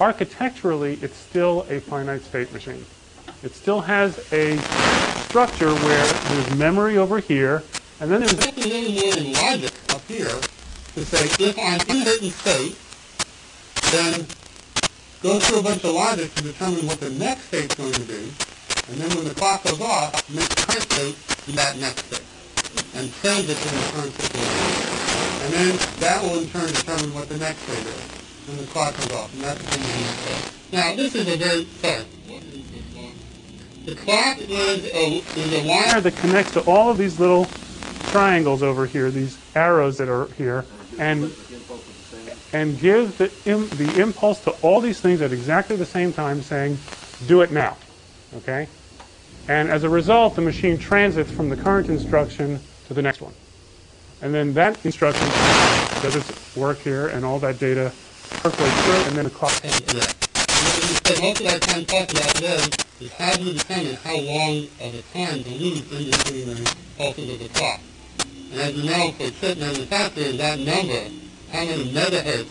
architecturally, it's still a finite state machine. It still has a structure where there's memory over here, and then there's more logic up here to say if I'm in a certain state, then go through a bunch of logic to determine what the next state's going to be, and then when the clock goes off, make the current state that next state, and change it to the current situation. And then that will in turn determine what the next state is when the clock goes off, and that's next state. Now this is a very sorry. The clock is a is a wire that connects to all of these little triangles over here, these arrows that are here, and and gives the, Im, the impulse to all these things at exactly the same time saying, do it now. Okay? And as a result, the machine transits from the current instruction to the next one. And then that instruction does its work here, and all that data percolates through, and then the clock. And what we spend most of our time talking about today is how do you um, determine how long of a time to lose in between the pulses of the clock. And as you know, for chip manufacturers, that number, how many megahertz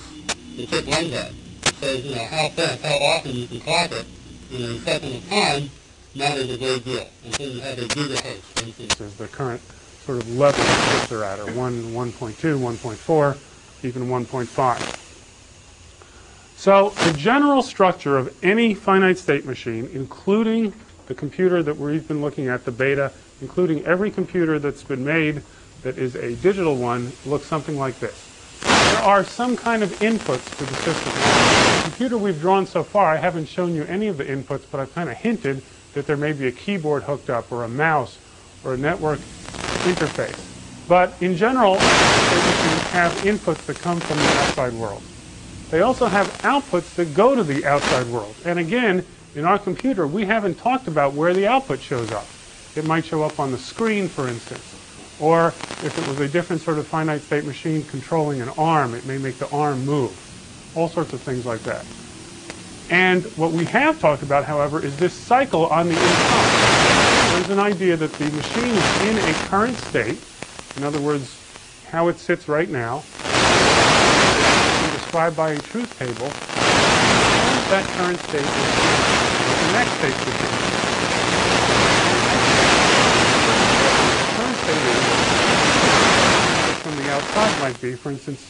the chip runs at, says, you know, how fast, how often you can clock it in a second of time, matters a great deal. And so you have a gigahertz, for instance. is the current sort of level that chips are at, or 1, 1.2, 1.4, even 1.5. So the general structure of any finite state machine, including the computer that we've been looking at, the beta, including every computer that's been made that is a digital one, looks something like this. There are some kind of inputs to the system. The computer we've drawn so far, I haven't shown you any of the inputs, but I've kind of hinted that there may be a keyboard hooked up, or a mouse, or a network interface. But in general, machines have inputs that come from the outside world. They also have outputs that go to the outside world. And again, in our computer, we haven't talked about where the output shows up. It might show up on the screen, for instance. Or if it was a different sort of finite state machine controlling an arm, it may make the arm move. All sorts of things like that. And what we have talked about, however, is this cycle on the inside. There's an idea that the machine is in a current state, in other words, how it sits right now, described by a truth table, that current state is the next state be. The current state is from the outside might be, for instance,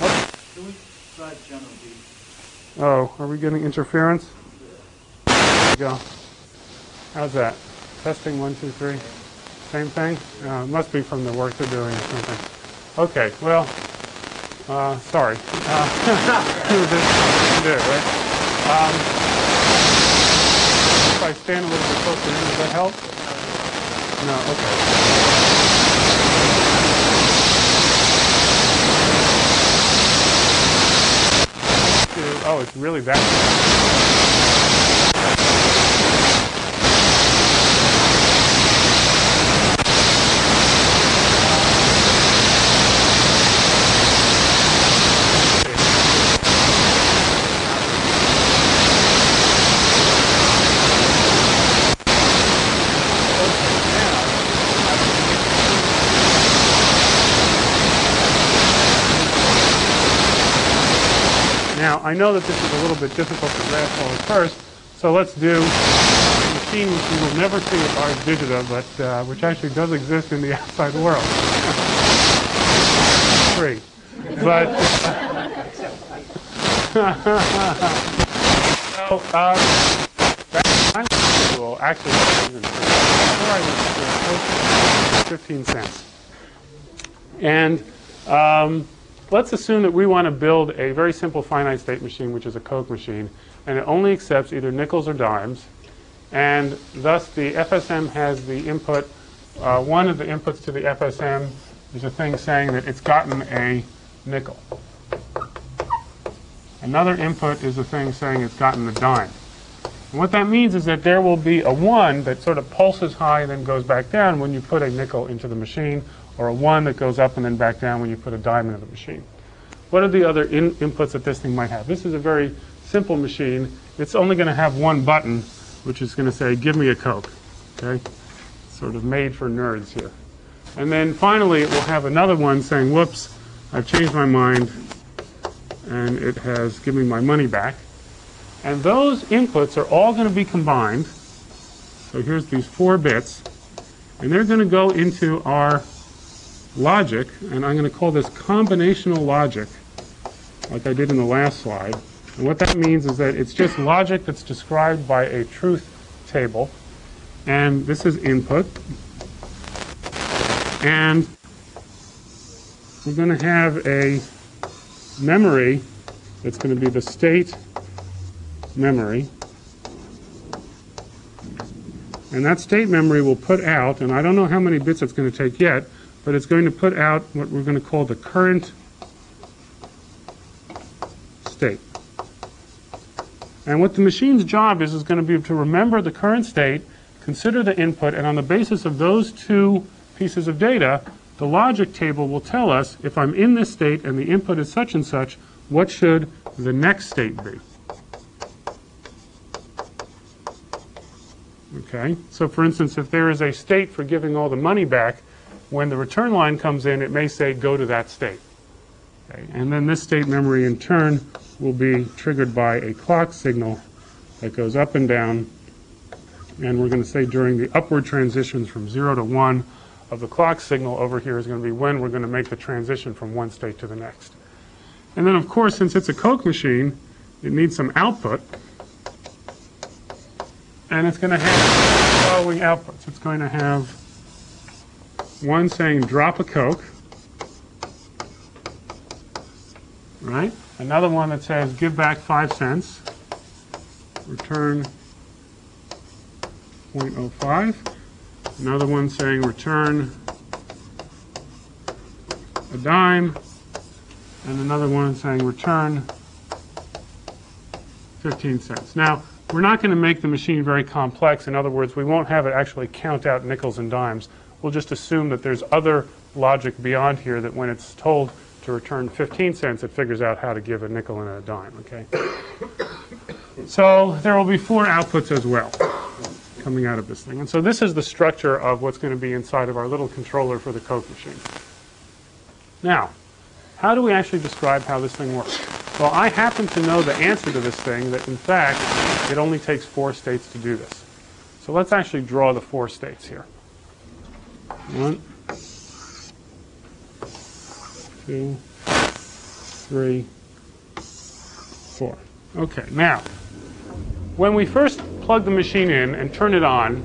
oh, Can we try general oh, are we getting interference? There we go. How's that? Testing one, two, three. Same thing? Uh, must be from the work they're doing or something. Okay, well, uh, sorry. Uh, there, right? Um, if I stand a little bit closer does that help? No, okay. Oh, it's really that. Now, I know that this is a little bit difficult to grasp all at first, so let's do a machine which you will never see at ArsDigita, but uh, which actually does exist in the outside world. Free. But, so, that's my actually, before I was uh, 15 cents. And, um, let's assume that we want to build a very simple finite state machine, which is a Coke machine, and it only accepts either nickels or dimes. And thus, the FSM has the input, uh, one of the inputs to the FSM is a thing saying that it's gotten a nickel. Another input is a thing saying it's gotten a dime. And what that means is that there will be a 1 that sort of pulses high and then goes back down when you put a nickel into the machine, or a 1 that goes up and then back down when you put a dime into the machine. What are the other in inputs that this thing might have? This is a very simple machine. It's only going to have one button, which is going to say, give me a Coke. Okay? Sort of made for nerds here. And then finally, it will have another one saying, whoops, I've changed my mind, and it has, given me my money back. And those inputs are all going to be combined. So here's these four bits. And they're going to go into our logic, and I'm going to call this combinational logic, like I did in the last slide. And what that means is that it's just logic that's described by a truth table. And this is input. And we're going to have a memory that's going to be the state memory. And that state memory will put out, and I don't know how many bits it's going to take yet, but it's going to put out what we're going to call the current state. And what the machine's job is, is going to be to remember the current state, consider the input, and on the basis of those two pieces of data, the logic table will tell us if I'm in this state and the input is such and such, what should the next state be? Okay, so for instance, if there is a state for giving all the money back, when the return line comes in, it may say go to that state. Okay, and then this state memory in turn will be triggered by a clock signal that goes up and down. And we're going to say during the upward transitions from 0 to 1 of the clock signal over here is going to be when we're going to make the transition from one state to the next. And then, of course, since it's a Coke machine, it needs some output. And it's going to have the following outputs. It's going to have one saying drop a Coke, right? Another one that says give back five cents, return 0.05. Another one saying return a dime, and another one saying return 15 cents. Now, we're not going to make the machine very complex. In other words, we won't have it actually count out nickels and dimes. We'll just assume that there's other logic beyond here that when it's told to return 15 cents, it figures out how to give a nickel and a dime, okay? So there will be four outputs as well coming out of this thing. And so this is the structure of what's going to be inside of our little controller for the Coke machine. Now, how do we actually describe how this thing works? Well, I happen to know the answer to this thing that, in fact, it only takes four states to do this. So let's actually draw the four states here. One, two, three, four. Okay, now, when we first plug the machine in and turn it on,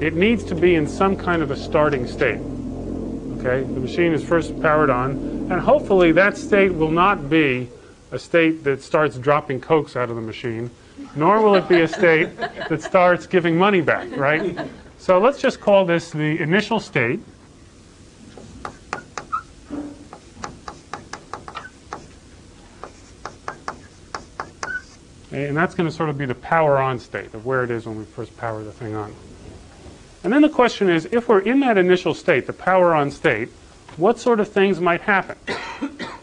it needs to be in some kind of a starting state. Okay, the machine is first powered on, and hopefully that state will not be a state that starts dropping cokes out of the machine, nor will it be a state that starts giving money back, right? So let's just call this the initial state. And that's going to sort of be the power on state of where it is when we first power the thing on. And then the question is, if we're in that initial state, the power on state, what sort of things might happen?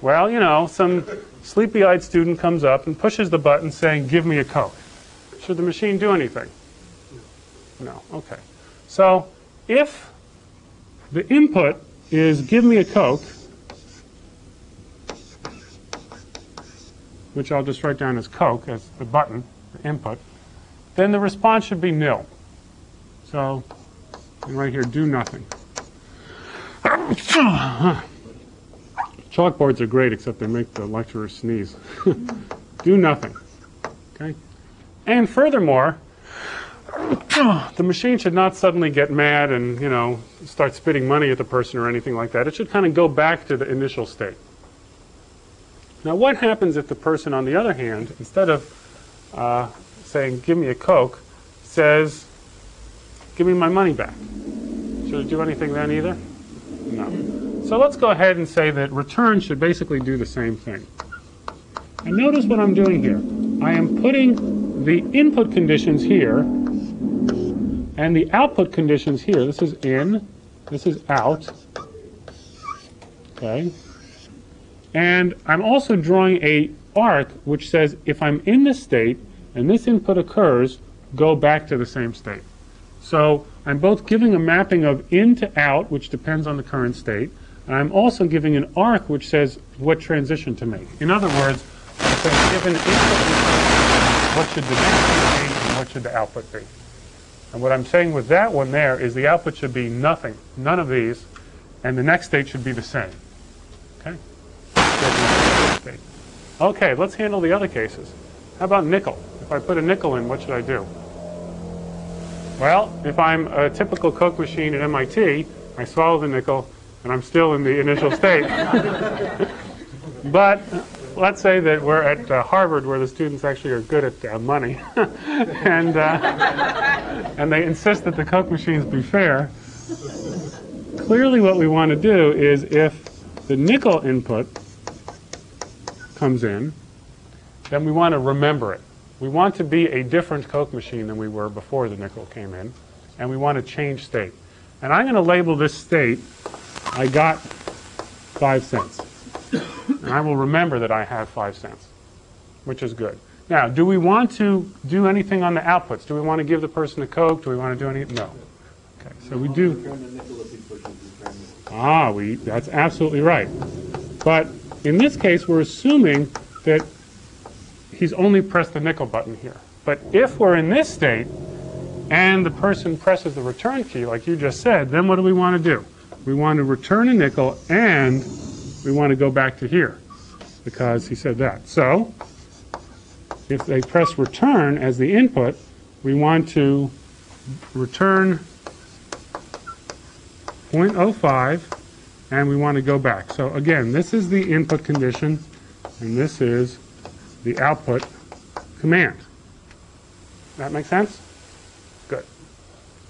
well, you know, some sleepy-eyed student comes up and pushes the button saying, give me a Coke. Should the machine do anything? No, okay. So if the input is give me a Coke, which I'll just write down as Coke as the button, the input, then the response should be nil. So right here, do nothing. Chalkboards are great, except they make the lecturer sneeze. do nothing. Okay? And furthermore, the machine should not suddenly get mad and, you know, start spitting money at the person or anything like that. It should kind of go back to the initial state. Now, what happens if the person, on the other hand, instead of uh, saying, give me a Coke, says, give me my money back? Should it do anything then either? No. So let's go ahead and say that return should basically do the same thing. And notice what I'm doing here. I am putting the input conditions here and the output conditions here. This is in, this is out. Okay. And I'm also drawing a arc which says if I'm in this state and this input occurs, go back to the same state. So I'm both giving a mapping of in to out, which depends on the current state, and I'm also giving an arc which says what transition to make. In other words, if I'm given input what should the next be and what should the output be. And what I'm saying with that one there is the output should be nothing, none of these, and the next state should be the same. Okay? Okay, let's handle the other cases. How about nickel? If I put a nickel in, what should I do? Well, if I'm a typical Coke machine at MIT, I swallow the nickel, and I'm still in the initial state. but let's say that we're at uh, Harvard, where the students actually are good at uh, money, and uh, and they insist that the Coke machines be fair. Clearly, what we want to do is if the nickel input comes in, then we want to remember it. We want to be a different Coke machine than we were before the nickel came in, and we want to change state. And I'm going to label this state, I got five cents. And I will remember that I have five cents, which is good. Now, do we want to do anything on the outputs? Do we want to give the person a Coke? Do we want to do anything? No. Okay, so we do. Ah, we, that's absolutely right. But in this case, we're assuming that he's only pressed the nickel button here. But if we're in this state and the person presses the return key, like you just said, then what do we want to do? We want to return a nickel and we want to go back to here because he said that. So if they press return as the input, we want to return 0.05 and we want to go back. So again, this is the input condition and this is the output command. That make sense? Good.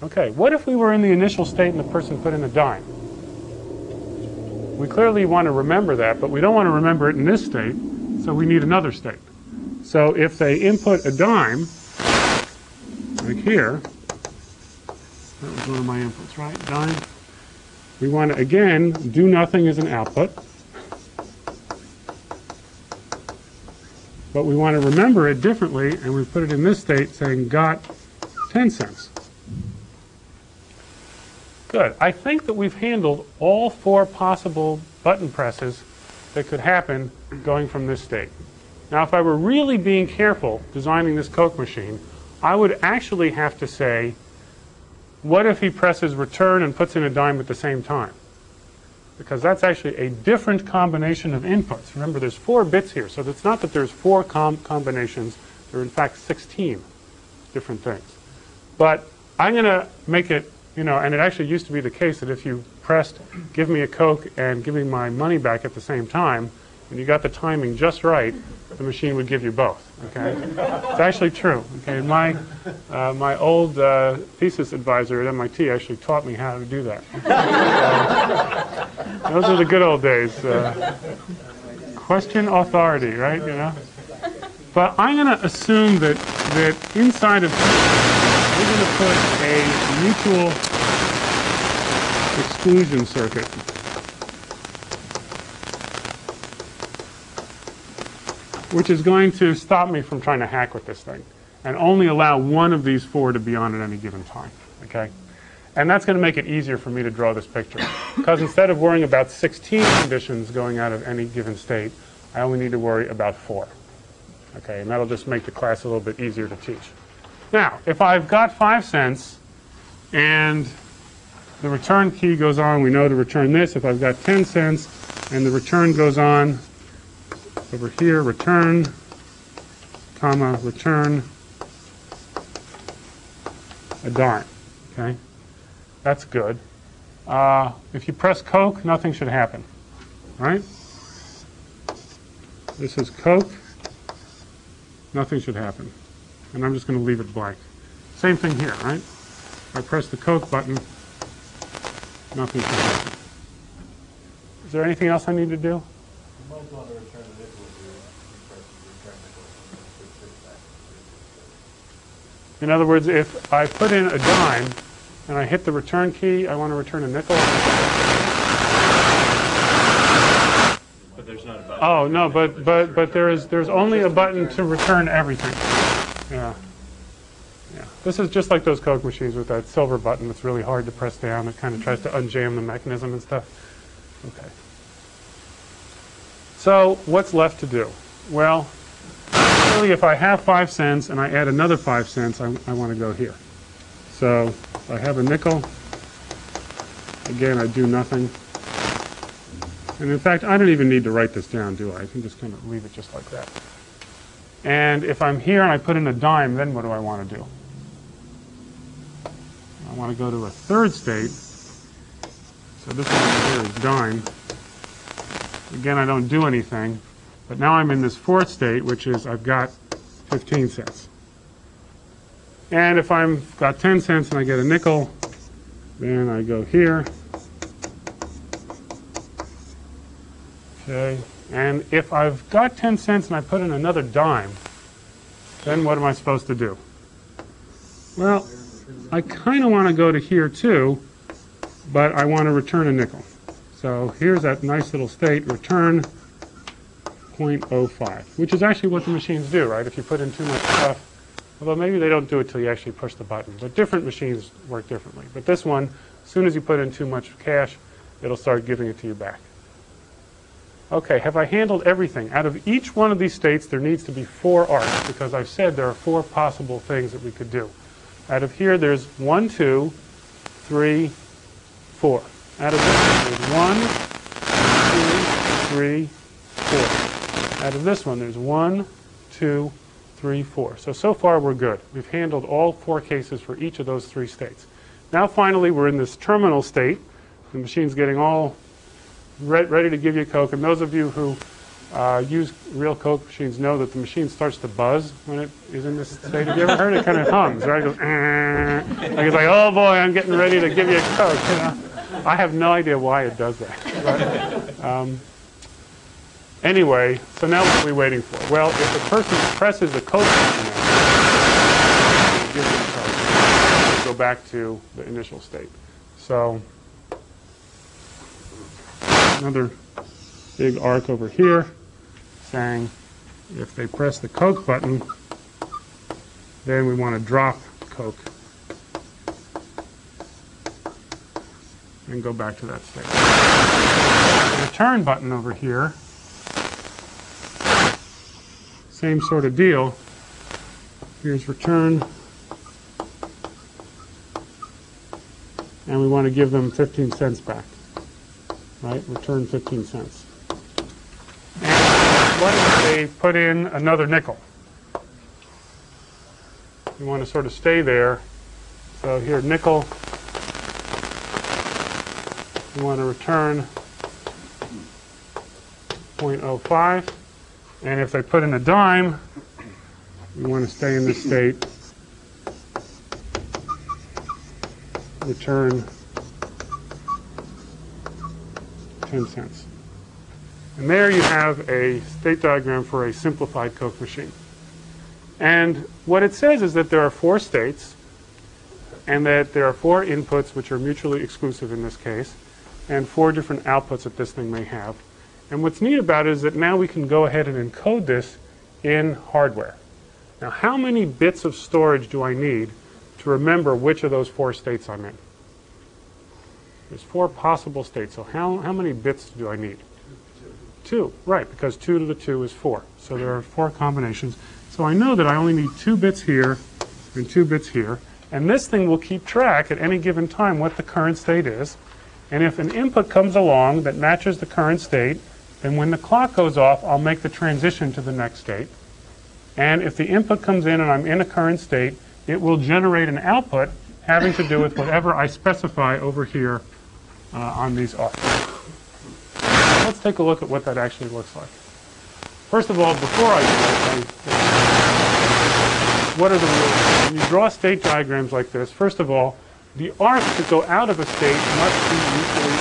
Okay, what if we were in the initial state and the person put in a dime? We clearly want to remember that, but we don't want to remember it in this state, so we need another state. So if they input a dime, like here, that was one of my inputs, right? Dime. We want to, again, do nothing as an output. But we want to remember it differently, and we put it in this state saying got 10 cents. Good. I think that we've handled all four possible button presses that could happen going from this state. Now, if I were really being careful designing this Coke machine, I would actually have to say, what if he presses return and puts in a dime at the same time? Because that's actually a different combination of inputs. Remember, there's four bits here, so it's not that there's four com combinations. There are, in fact, 16 different things. But I'm going to make it, you know, and it actually used to be the case that if you pressed give me a Coke and give me my money back at the same time, and you got the timing just right, the machine would give you both. Okay, it's actually true. Okay, my uh, my old uh, thesis advisor at MIT actually taught me how to do that. Uh, those are the good old days. Uh, question authority, right? You know. But I'm going to assume that that inside of we're going to put a mutual exclusion circuit. which is going to stop me from trying to hack with this thing and only allow one of these four to be on at any given time, okay? And that's going to make it easier for me to draw this picture. Because instead of worrying about 16 conditions going out of any given state, I only need to worry about four. Okay, and that'll just make the class a little bit easier to teach. Now, if I've got five cents and the return key goes on, we know to return this. If I've got 10 cents and the return goes on, over here, return, comma, return a dime. Okay, that's good. Uh, if you press Coke, nothing should happen. Right? This is Coke. Nothing should happen. And I'm just going to leave it blank. Same thing here, right? If I press the Coke button, nothing should happen. Is there anything else I need to do? In other words, if I put in a dime and I hit the return key, I want to return a nickel. But there's not a button. Oh no, but but but there is there's only a button to return everything. Yeah. This is just like those Coke machines with that silver button that's really hard to press down. It kind of tries to unjam the mechanism and stuff. Okay. So what's left to do? Well, really if I have 5 cents and I add another 5 cents, I, I want to go here. So I have a nickel, again, I do nothing. And in fact, I don't even need to write this down, do I? I can just kind of leave it just like that. And if I'm here and I put in a dime, then what do I want to do? Want to go to a third state. So this one here is dime. Again, I don't do anything. But now I'm in this fourth state, which is I've got 15 cents. And if I've got 10 cents and I get a nickel, then I go here. Okay, and if I've got 10 cents and I put in another dime, then what am I supposed to do? Well, I kind of want to go to here too, but I want to return a nickel. So here's that nice little state, return 0.05, which is actually what the machines do, right? If you put in too much stuff, although maybe they don't do it till you actually push the button, but different machines work differently. But this one, as soon as you put in too much cash, it'll start giving it to you back. Okay, have I handled everything? Out of each one of these states, there needs to be four arcs, because I've said there are four possible things that we could do. Out of here, there's one, two, three, four. Out of this one, there's one, two, three, four. Out of this one, there's one, two, three, four. So, so far we're good. We've handled all four cases for each of those three states. Now finally, we're in this terminal state. The machine's getting all re- ready to give you Coke. And those of you who uh, use real Coke machines know that the machine starts to buzz when it is in this state. Have you ever heard it? kind of hums, right? It goes, "Eh." like it's like, oh boy, I'm getting ready to give you a Coke. You know? I have no idea why it does that. But, um, anyway, so now what are we waiting for? Well, if the person presses the Coke button. Go back to the initial state. So another big arc over here saying if they press the Coke button, then we want to drop Coke and go back to that state. The return button over here, same sort of deal. Here's return. And we want to give them 15 cents back right? Return 15 cents. What if they put in another nickel? You want to sort of stay there. So here, nickel. You want to return 0.05. And if they put in a dime, you want to stay in this state. Return 10 cents. And there you have a state diagram for a simplified Coke machine. And what it says is that there are four states, and that there are four inputs which are mutually exclusive in this case, and four different outputs that this thing may have. And what's neat about it is that now we can go ahead and encode this in hardware. Now, how many bits of storage do I need to remember which of those four states I'm in? There's four possible states. So how, how many bits do I need? Two. Right, because 2 to the 2 is 4. So there are four combinations. So I know that I only need two bits here and two bits here. And this thing will keep track at any given time what the current state is. And if an input comes along that matches the current state, then when the clock goes off, I'll make the transition to the next state. And if the input comes in and I'm in a current state, it will generate an output having to do with whatever I specify over here uh, on these arcs. Let's take a look at what that actually looks like. First of all, before I do that, what are the rules? When you draw state diagrams like this, first of all, the arcs that go out of a state must be mutually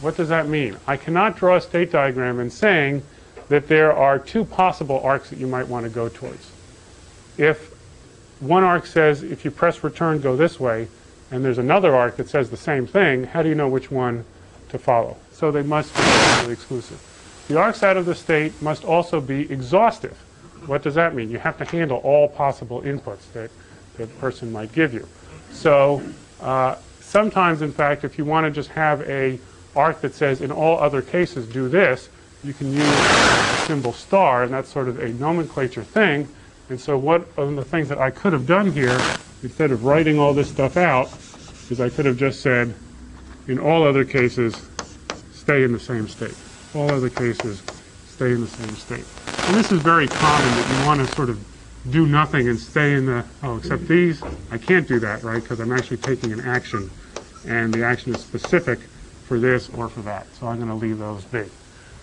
What does that mean? I cannot draw a state diagram and saying that there are two possible arcs that you might want to go towards. If one arc says if you press return, go this way, and there's another arc that says the same thing, how do you know which one to follow? So they must be mutually exclusive. The arcs out of the state must also be exhaustive. What does that mean? You have to handle all possible inputs that the person might give you. So uh, sometimes, in fact, if you want to just have a arc that says in all other cases do this, you can use the symbol star, and that's sort of a nomenclature thing. And so what of the things that I could have done here, instead of writing all this stuff out, is I could have just said, in all other cases, stay in the same state. All other cases, stay in the same state. And this is very common that you want to sort of do nothing and stay in the, oh, except these, I can't do that, right? Because I'm actually taking an action, and the action is specific for this or for that. So I'm going to leave those be.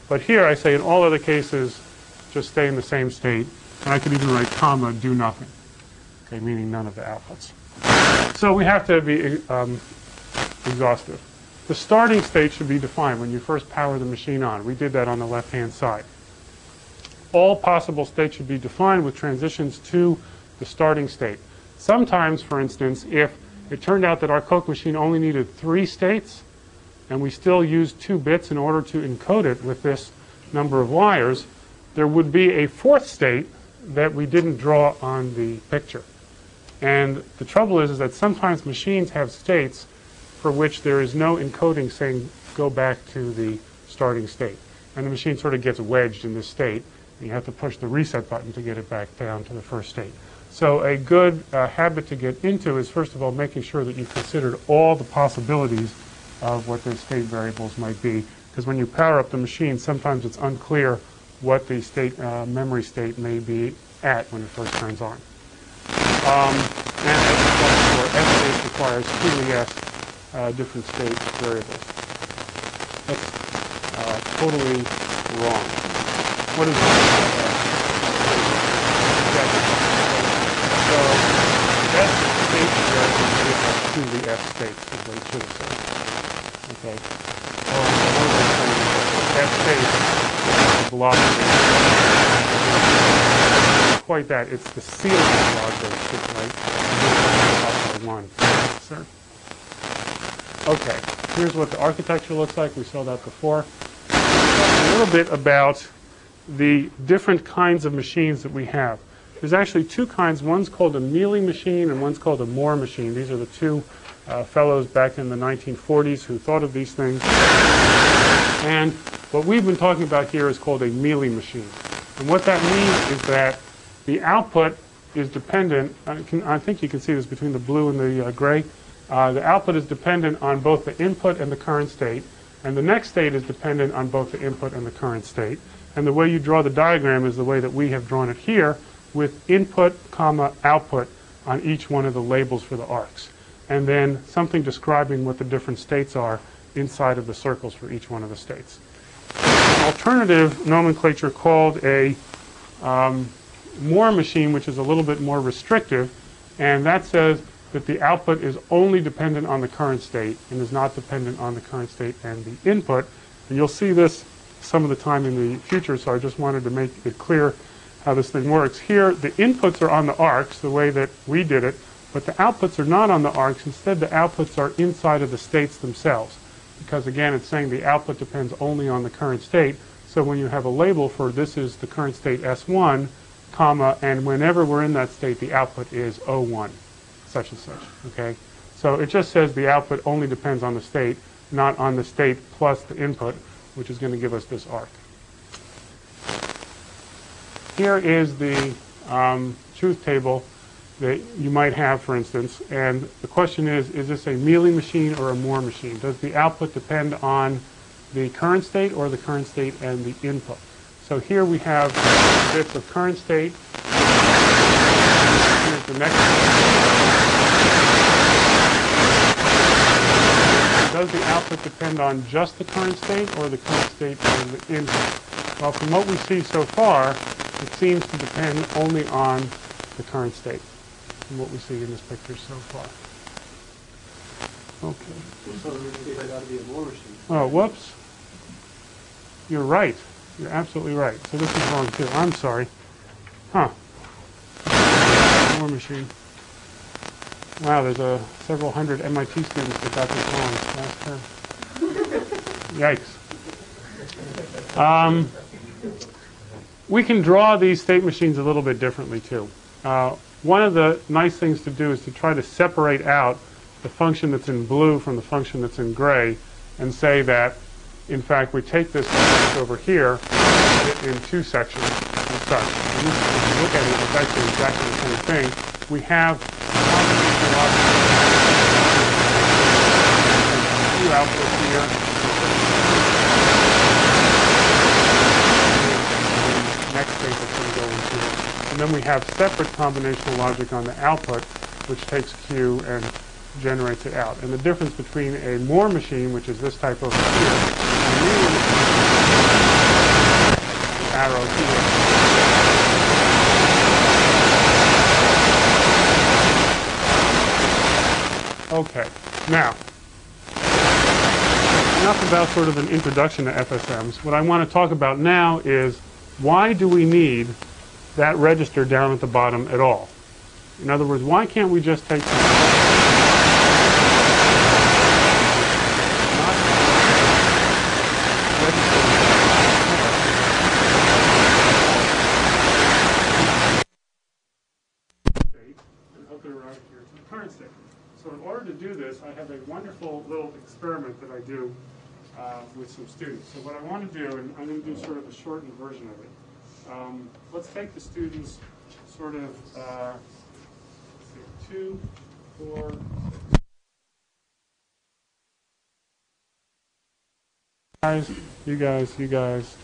But here I say in all other cases, just stay in the same state. And I could even write comma, do nothing. Okay, meaning none of the outputs. So we have to be um, exhaustive. The starting state should be defined when you first power the machine on. We did that on the left-hand side. All possible states should be defined with transitions to the starting state. Sometimes, for instance, if it turned out that our Coke machine only needed three states, and we still used two bits in order to encode it with this number of wires, there would be a fourth state that we didn't draw on the picture. And the trouble is, is that sometimes machines have states for which there is no encoding saying go back to the starting state. And the machine sort of gets wedged in this state. And you have to push the reset button to get it back down to the first state. So a good uh, habit to get into is, first of all, making sure that you've considered all the possibilities of what those state variables might be. Because when you power up the machine, sometimes it's unclear what the state uh, memory state may be at when it first turns on. Um, and requires truly S uh, different state variables. That's uh, totally wrong. What is that? So S state variable is truly S states is what it should have said. Okay. Or one of those things, S state velocity quite that. It's the ceiling base, right? One, sir. Okay, here's what the architecture looks like. We saw that before. A little bit about the different kinds of machines that we have. There's actually two kinds. One's called a Mealy machine and one's called a Moore machine. These are the two uh, fellows back in the 1940s who thought of these things. And what we've been talking about here is called a Mealy machine. And what that means is that the output is dependent, I, can, I think you can see this between the blue and the uh, gray. Uh, the output is dependent on both the input and the current state, and the next state is dependent on both the input and the current state. And the way you draw the diagram is the way that we have drawn it here, with input, comma, output on each one of the labels for the arcs. And then something describing what the different states are inside of the circles for each one of the states. An alternative nomenclature called a um, Moore machine, which is a little bit more restrictive, and that says that the output is only dependent on the current state and is not dependent on the current state and the input. And you'll see this some of the time in the future, so I just wanted to make it clear how this thing works. Here, the inputs are on the arcs, the way that we did it, but the outputs are not on the arcs. Instead, the outputs are inside of the states themselves. Because again, it's saying the output depends only on the current state. So when you have a label for this is the current state S1, comma, and whenever we're in that state, the output is O1, such and such, okay? So it just says the output only depends on the state, not on the state plus the input, which is going to give us this arc. Here is the um, truth table that you might have, for instance, and the question is, is this a Mealy machine or a Moore machine? Does the output depend on the current state or the current state and the input? So here we have bits of current state. Here's the next Does the output depend on just the current state or the current state and the input? Well, from what we see so far, it seems to depend only on the current state, from what we see in this picture so far. Okay. Oh, whoops. You're right. You're absolutely right. So this is wrong too. I'm sorry. Huh. Moore machine. Wow, there's a several hundred MIT students that got this wrong. Yikes. Um, we can draw these state machines a little bit differently too. Uh, one of the nice things to do is to try to separate out the function that's in blue from the function that's in gray and say that in fact, we take this over here, in two sections and such. And if you look at it, it's actually exactly the same thing. We have logic. Two outputs here. Next state that's going to go into it. And then we have separate combinational logic on the output, which takes Q and generates it out. And the difference between a Moore machine, which is this type over here, and arrow here, Okay, now, enough about sort of an introduction to FSMs. What I want to talk about now is why do we need that register down at the bottom at all? In other words, why can't we just take state and hook it around here to the current state. So in order to do this, I have a wonderful little experiment that I do uh, with some students. So what I want to do, and I'm going to do sort of a shortened version of it. Um, let's take the students sort of uh, four, guys, you guys, you guys,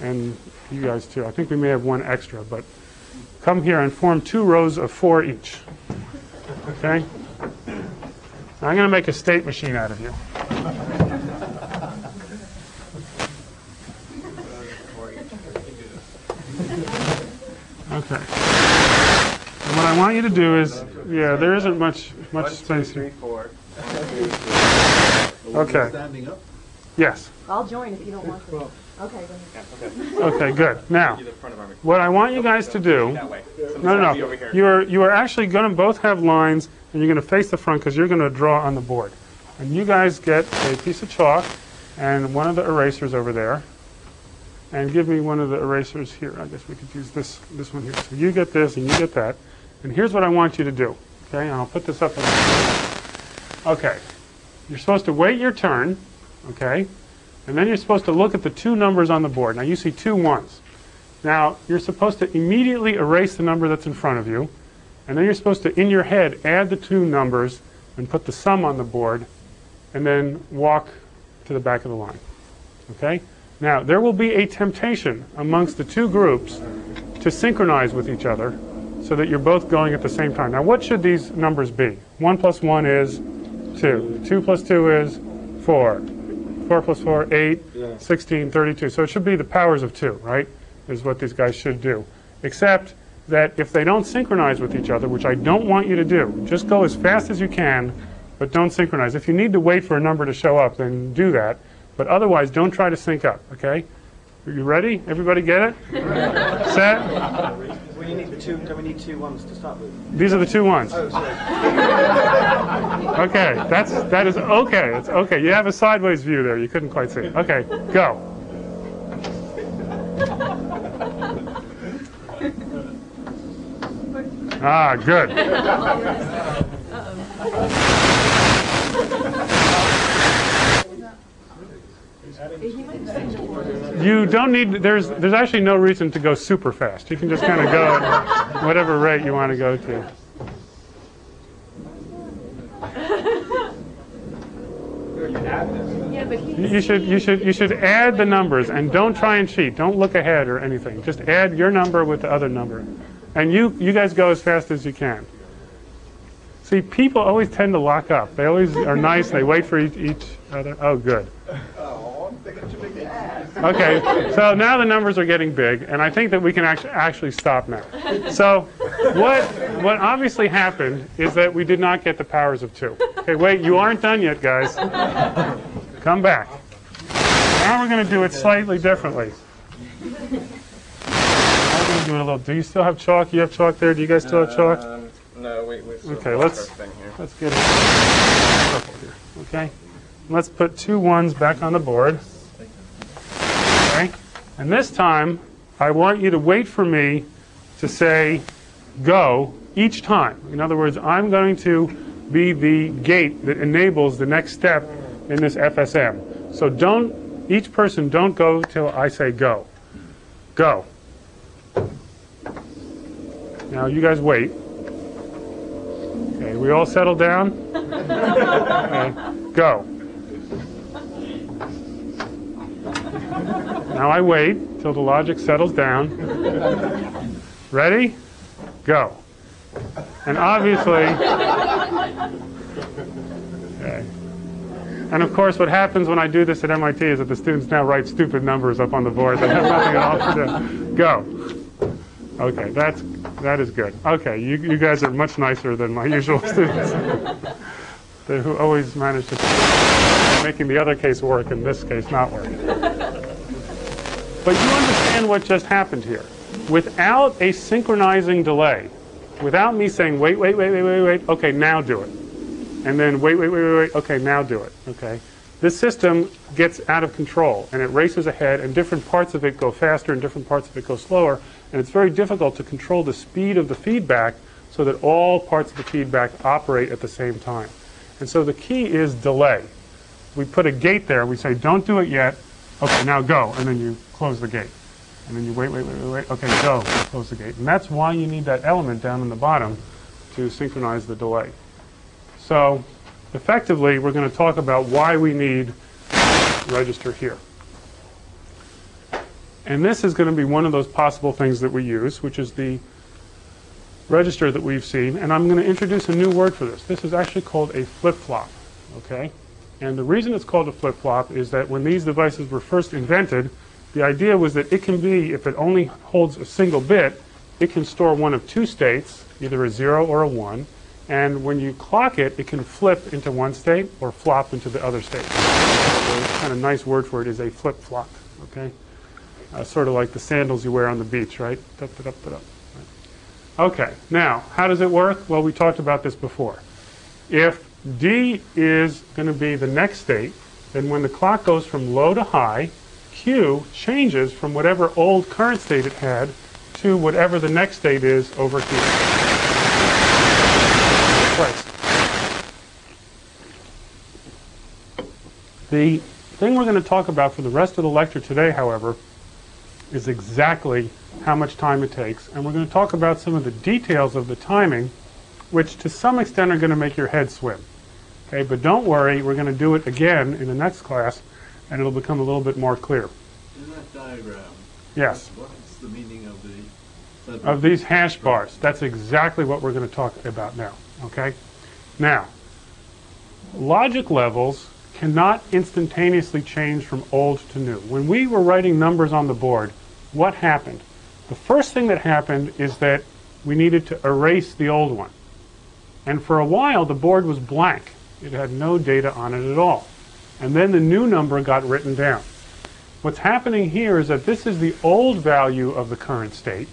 and you guys too. I think we may have one extra, but come here and form two rows of four each. Okay? I'm going to make a state machine out of you. Okay. And what I want you to do is, yeah, there isn't much much space here. four. Okay. Standing up? Yes. I'll join if you don't want to. Okay, go ahead. Okay, good. Now, Do the front of our machine. what I want you guys to do That way. Someone's No, no, no. You are, you are actually going to both have lines, and you're going to face the front because you're going to draw on the board. And you guys get a piece of chalk and one of the erasers over there. And give me one of the erasers here. I guess we could use this, this one here. So you get this and you get that. And here's what I want you to do. Okay, and I'll put this up Okay. You're supposed to wait your turn, okay? And then you're supposed to look at the two numbers on the board. Now you see two ones. Now, you're supposed to immediately erase the number that's in front of you, and then you're supposed to, in your head, add the two numbers and put the sum on the board, and then walk to the back of the line. Okay? Now, there will be a temptation amongst the two groups to synchronize with each other so that you're both going at the same time. Now, what should these numbers be? 1 plus 1 is 2. 2 plus 2 is 4. 4 plus 4, 8. 16, 32. So it should be the powers of 2, right? Is what these guys should do. Except that if they don't synchronize with each other, which I don't want you to do, just go as fast as you can, but don't synchronize. If you need to wait for a number to show up, then do that. But otherwise, don't try to sync up, okay? Are you ready? Everybody get it? Set? We need the two. Don't we need two ones to start with? These are the two ones. Oh, sorry. Okay, that's that is okay. It's okay. You have a sideways view there. You couldn't quite see it. Okay, go. Ah, good. You don't need. There's there's actually no reason to go super fast. You can just kind of go at whatever rate you want to go to. Yeah, but he. You should, you should, you should add the numbers and don't try and cheat. Don't look ahead or anything. Just add your number with the other number. And you, you guys go as fast as you can. See, people always tend to lock up. They always are nice. They wait for each, each other. Oh, good. Okay, so now the numbers are getting big, and I think that we can actually actually stop now. So, what what obviously happened is that we did not get the powers of two. Okay, wait, you aren't done yet, guys. Come back. Now we're going to do it slightly differently. We're going to do it a little. Do you still have chalk? You have chalk there. Do you guys still have chalk? No, wait, wait. so Okay, let's- here. Let's get it here. Okay. Let's put two ones back on the board. Okay. And this time, I want you to wait for me to say go each time. In other words, I'm going to be the gate that enables the next step in this FSM. So don't Each person don't go till I say go. Go. Now you guys wait. Okay, we all settle down? Okay, go. Now I wait till the logic settles down. Ready? Go. And obviously, okay. And of course, what happens when I do this at MIT is that the students now write stupid numbers up on the board that have nothing at all to do. Go. Okay, that's that is good. Okay, you, you guys are much nicer than my usual students. they who always manage to making the other case work and this case not work. But you understand what just happened here. Without a synchronizing delay, without me saying, wait, wait, wait, wait, wait, wait, okay, now do it. And then wait, wait, wait, wait, wait, okay, now do it, okay? This system gets out of control and it races ahead and different parts of it go faster and different parts of it go slower. And it's very difficult to control the speed of the feedback so that all parts of the feedback operate at the same time. And so the key is delay. We put a gate there, we say, don't do it yet, okay, now go, and then you close the gate. And then you wait, wait, wait, wait, wait, okay, go, close the gate. And that's why you need that element down in the bottom to synchronize the delay. So effectively, we're going to talk about why we need register here. And this is going to be one of those possible things that we use, which is the register that we've seen. And I'm going to introduce a new word for this. This is actually called a flip-flop, okay? And the reason it's called a flip-flop is that when these devices were first invented, the idea was that it can be, if it only holds a single bit, it can store one of two states, either a 0 or a 1. And when you clock it, it can flip into one state or flop into the other state. So kind of nice word for it is a flip-flop, okay? Uh, sort of like the sandals you wear on the beach, right? Okay, now, how does it work? Well, we talked about this before. If D is going to be the next state, then when the clock goes from low to high, Q changes from whatever old current state it had to whatever the next state is over here. The thing we're going to talk about for the rest of the lecture today, however, is exactly how much time it takes. And we're going to talk about some of the details of the timing, which to some extent are going to make your head swim. Okay, but don't worry, we're going to do it again in the next class, and it'll become a little bit more clear. In that diagram, Yes, what's the meaning of the... of these hash bars. That's exactly what we're going to talk about now. Okay? Now, logic levels cannot instantaneously change from old to new. When we were writing numbers on the board, what happened? The first thing that happened is that we needed to erase the old one. And for a while, the board was blank. It had no data on it at all. And then the new number got written down. What's happening here is that this is the old value of the current state.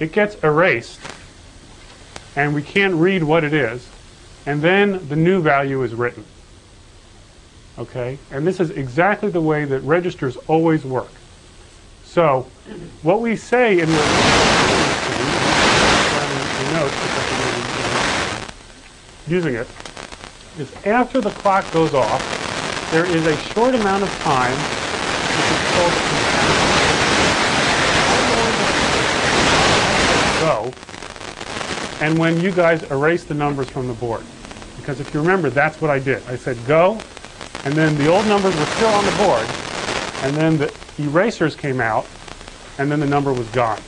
It gets erased, and we can't read what it is. And then the new value is written. Okay? And this is exactly the way that registers always work. So, what we say in the, using it, is after the clock goes off, there is a short amount of time go, and when you guys erase the numbers from the board. Because if you remember, that's what I did. I said go, and then the old numbers were still on the board, and then the erasers came out, and then the number was gone.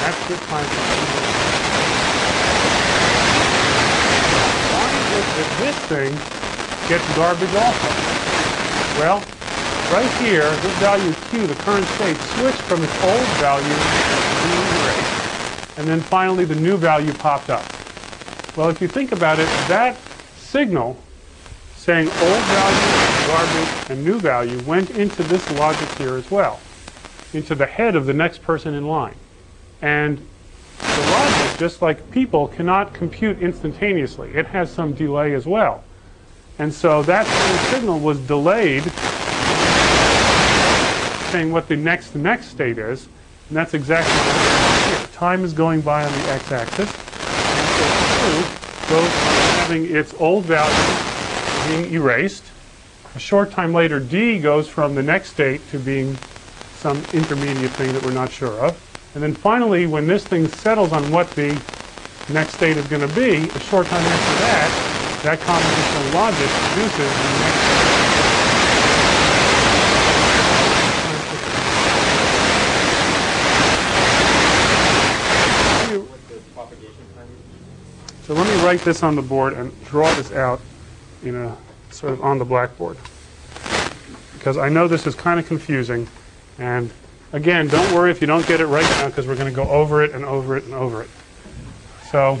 That's good time for Why is it that this thing gets garbage also? Well, right here, this value Q, the current state, switched from its old value to. And then finally the new value popped up. Well, if you think about it, that signal saying old value, garbage, and new value went into this logic here as well, into the head of the next person in line. And the logic, just like people, cannot compute instantaneously. It has some delay as well. And so that signal was delayed, saying what the next next state is, and that's exactly what here. Time is going by on the x-axis, and so 2 goes from having its old value being erased. A short time later, d goes from the next state to being some intermediate thing that we're not sure of. And then finally, when this thing settles on what the next state is going to be, a short time after that, that combinational logic produces the next So let me write this on the board and draw this out in a sort of on the blackboard. Because I know this is kind of confusing. And again, don't worry if you don't get it right now because we're going to go over it and over it and over it. So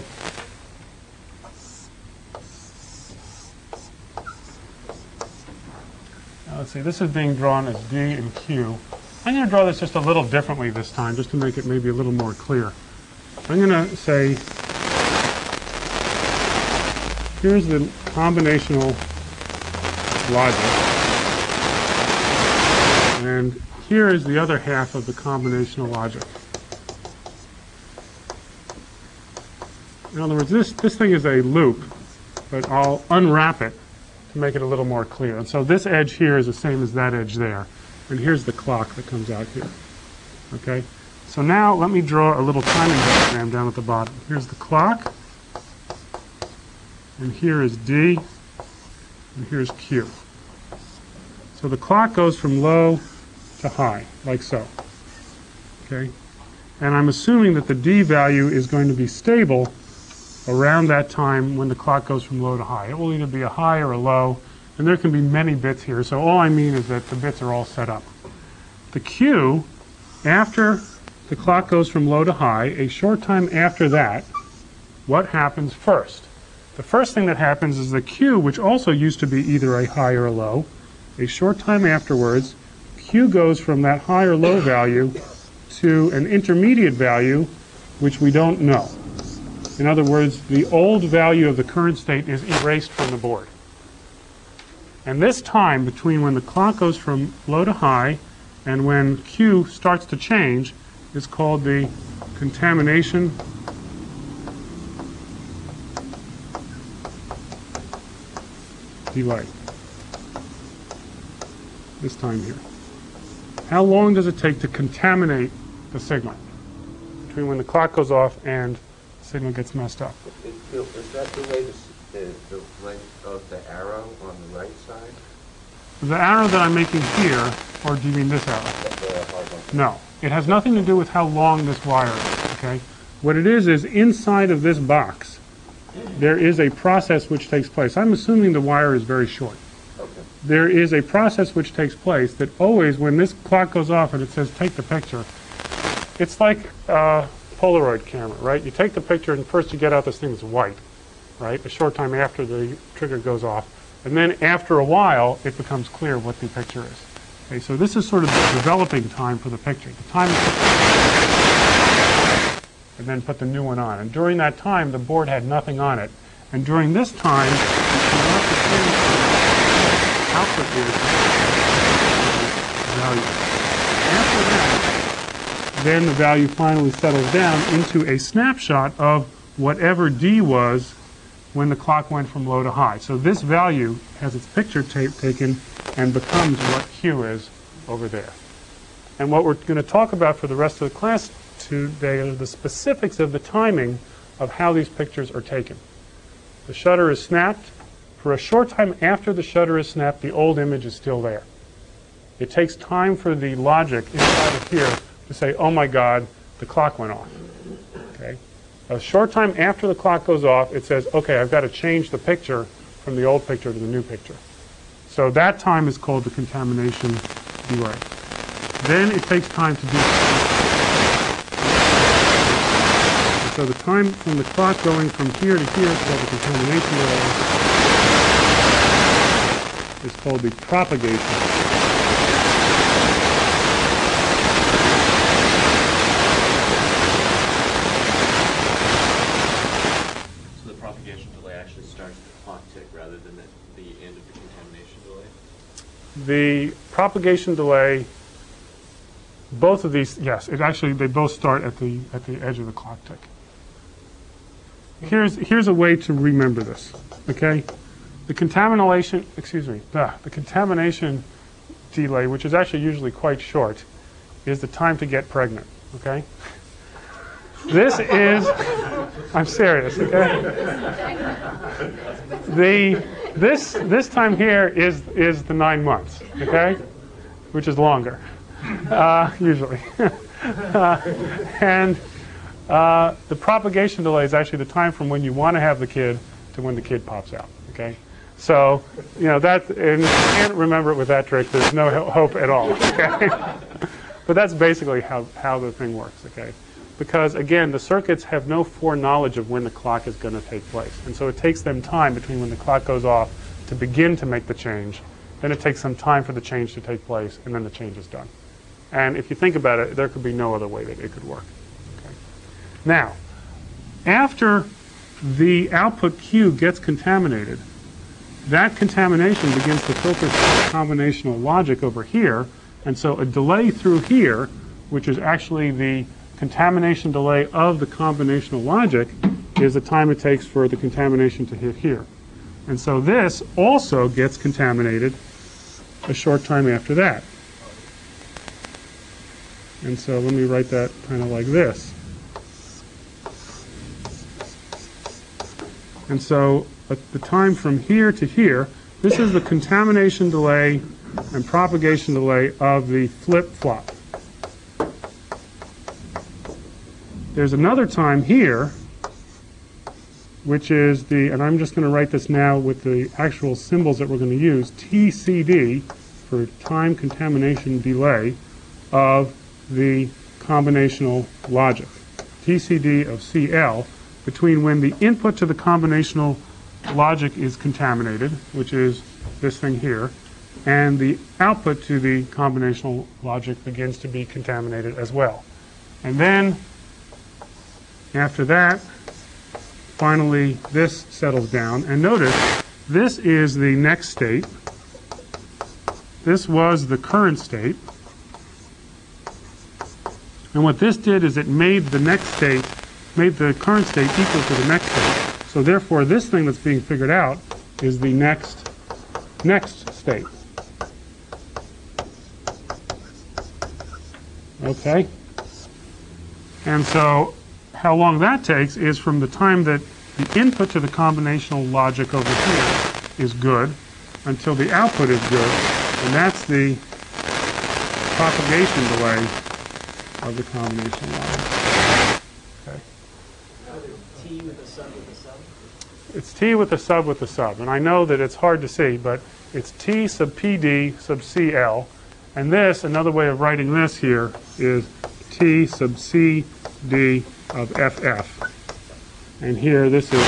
let's see, this is being drawn as D and Q. I'm going to draw this just a little differently this time just to make it maybe a little more clear. I'm going to say here's the combinational logic. And here is the other half of the combinational logic. In other words, this, this thing is a loop, but I'll unwrap it to make it a little more clear. And so this edge here is the same as that edge there. And here's the clock that comes out here. Okay? So now let me draw a little timing diagram down at the bottom. Here's the clock, and here is D, and here's Q. So the clock goes from low to high, like so. Okay? And I'm assuming that the D value is going to be stable around that time when the clock goes from low to high. It will either be a high or a low, and there can be many bits here. So all I mean is that the bits are all set up. The Q, after the clock goes from low to high, a short time after that, what happens first? The first thing that happens is the Q, which also used to be either a high or a low, a short time afterwards, Q goes from that high or low value to an intermediate value, which we don't know. In other words, the old value of the current state is erased from the board. And this time between when the clock goes from low to high and when Q starts to change is called the contamination delay. This time here. How long does it take to contaminate the signal between when the clock goes off and signal gets messed up? Is is that the way the, the, the length of the arrow on the right side? The arrow that I'm making here, or do you mean this arrow? The horizontal? No. It has nothing to do with how long this wire is, okay? What it is, is inside of this box, there is a process which takes place. I'm assuming the wire is very short. Okay. There is a process which takes place that always, when this clock goes off and it says take the picture, it's like a Polaroid camera, right? You take the picture and first you get out this thing that's white, right? A short time after the trigger goes off. And then after a while, it becomes clear what the picture is. Okay, so this is sort of the developing time for the picture. The time and then put the new one on. And during that time, the board had nothing on it. And during this time, output here value. After that, then the value finally settles down into a snapshot of whatever D was when the clock went from low to high. So this value has its picture tape taken and becomes what Q is over there. And what we're going to talk about for the rest of the class today are the specifics of the timing of how these pictures are taken. The shutter is snapped. For a short time after the shutter is snapped, the old image is still there. It takes time for the logic inside of here to say, oh my God, the clock went off. Okay? A short time after the clock goes off, it says, okay, I've got to change the picture from the old picture to the new picture. So that time is called the contamination delay. Then it takes time to do so the time from the clock going from here to here is called the contamination delay. Is called the propagation. Propagation delay, both of these, yes, it actually, they both start at the, at the edge of the clock tick. Here's, here's a way to remember this, okay? The contamination, excuse me, the, the contamination delay, which is actually usually quite short, is the time to get pregnant, okay? This is, I'm serious, okay? The, this, this time here is, is the nine months, okay? Which is longer, uh, usually. Uh, and uh, the propagation delay is actually the time from when you want to have the kid to when the kid pops out, okay? So, you know, that, and if you can't remember it with that trick, there's no hope at all, okay? but that's basically how, how the thing works, okay? Because, again, the circuits have no foreknowledge of when the clock is going to take place. And so it takes them time between when the clock goes off to begin to make the change. Then it takes some time for the change to take place, and then the change is done. And if you think about it, there could be no other way that it could work. Okay? Now, after the output Q gets contaminated, that contamination begins to filter through the combinational logic over here, and so a delay through here, which is actually the contamination delay of the combinational logic, is the time it takes for the contamination to hit here. And so this also gets contaminated a short time after that. And so let me write that kind of like this. And so at the time from here to here, this is the contamination delay and propagation delay of the flip-flop. There's another time here, which is the, and I'm just going to write this now with the actual symbols that we're going to use, TCD for time contamination delay of the combinational logic. TCD of CL between when the input to the combinational logic is contaminated, which is this thing here, and the output to the combinational logic begins to be contaminated as well. And then, after that, finally this settles down. And notice, this is the next state. This was the current state. And what this did is it made the next state, made the current state equal to the next state. So therefore, this thing that's being figured out is the next, next state. Okay? And so how long that takes is from the time that the input to the combinational logic over here is good until the output is good, and that's the propagation delay of the combinational logic. Okay. T with a sub with a sub. It's T with a sub with a sub, and I know that it's hard to see, but it's T sub PD sub CL, and this, another way of writing this here, is T sub CD of FF. And here, this is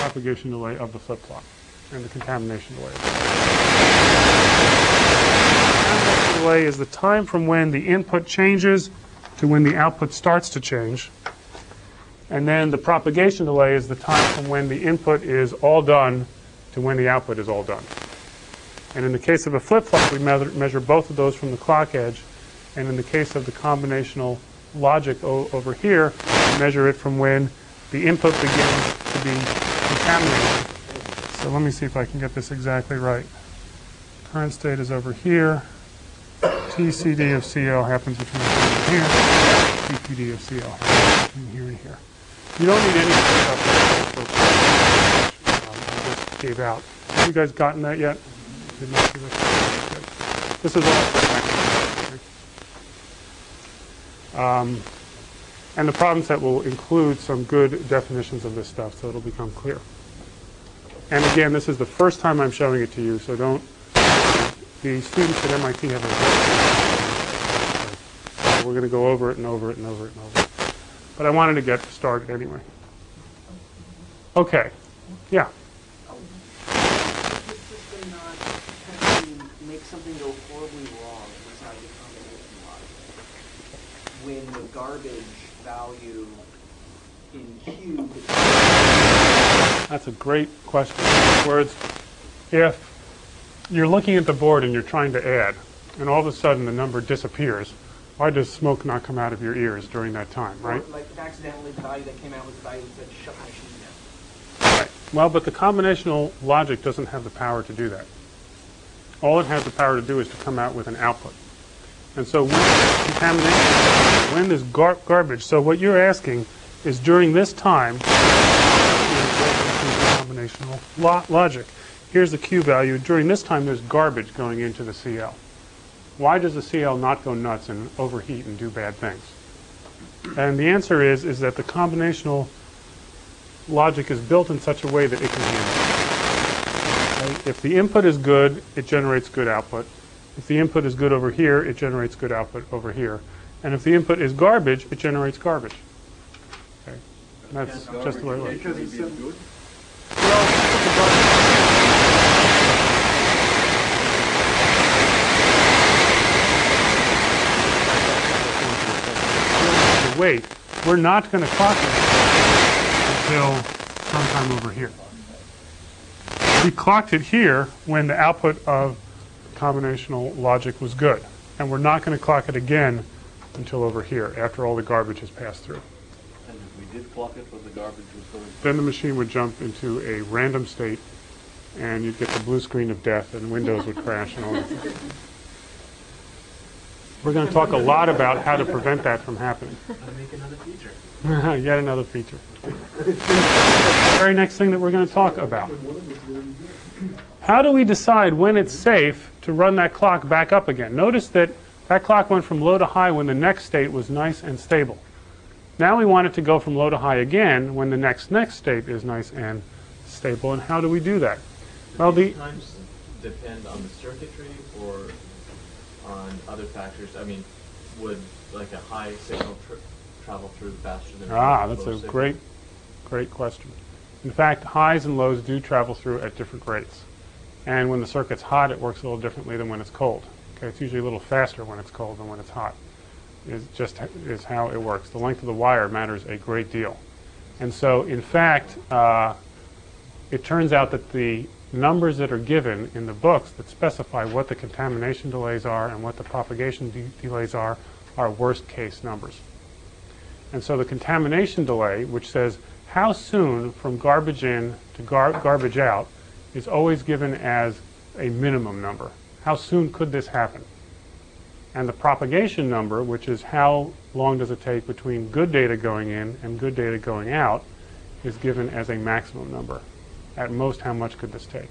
propagation delay of the flip-flop and the contamination delay. Contamination delay is the time from when the input changes to when the output starts to change. And then the propagation delay is the time from when the input is all done to when the output is all done. And in the case of a flip-flop, we measure, measure both of those from the clock edge. And in the case of the combinational logic over here, measure it from when the input begins to be contaminated. So let me see if I can get this exactly right. Current state is over here. TCD of CL happens between here and here. TPD of CL happens between here and here. You don't need any stuff. um, I just gave out. Have you guys gotten that yet? This is all. Um, and the problem set will include some good definitions of this stuff, so it'll become clear. And again, this is the first time I'm showing it to you, so don't. The students at MIT have a. We're going to go over it and over it and over it and over it. But I wanted to get started anyway. Okay. Yeah. Make something go horribly wrong inside the combination logic? When the garbage value in Q That's a great question. Words. if you're looking at the board and you're trying to add, and all of a sudden the number disappears, why does smoke not come out of your ears during that time, Or, right? Like, accidentally the value that came out was the value that said shut my machine down. Right. Well, but the combinational logic doesn't have the power to do that. All it has the power to do is to come out with an output. And so when contamination, when there's gar- garbage, so what you're asking is during this time, combinational lo- logic. Here's the Q value. During this time, there's garbage going into the CL. Why does the CL not go nuts and overheat and do bad things? And the answer is, is that the combinational logic is built in such a way that it can handle it. If the input is good, it generates good output. If the input is good over here, it generates good output over here. And if the input is garbage, it generates garbage. Okay? And that's just the way it works. Because it's good. wait. We're not going to clock it until sometime over here. We clocked it here when the output of combinational logic was good. And we're not going to clock it again until over here, after all the garbage has passed through. And if we did clock it when the garbage was going Then the machine would jump into a random state, and you'd get the blue screen of death, and Windows would crash and all that. We're going to talk a lot about how to prevent that from happening. make another feature. Yet another feature. Very next thing that we're going to talk about. How do we decide when it's safe to run that clock back up again? Notice that that clock went from low to high when the next state was nice and stable. Now we want it to go from low to high again when the next next state is nice and stable. And how do we do that? Well, the times depend on the circuitry or on other factors? I mean, would like a high signal tr- travel through faster than Ah, that's a signal? great, great question. In fact, highs and lows do travel through at different rates. And when the circuit's hot, it works a little differently than when it's cold. Okay, it's usually a little faster when it's cold than when it's hot. Is just is how it works. The length of the wire matters a great deal. And so, in fact, uh, it turns out that the numbers that are given in the books that specify what the contamination delays are and what the propagation de- delays are are worst case numbers. And so the contamination delay, which says how soon from garbage in to gar- garbage out, is always given as a minimum number. How soon could this happen? And the propagation number, which is how long does it take between good data going in and good data going out, is given as a maximum number. At most, how much could this take?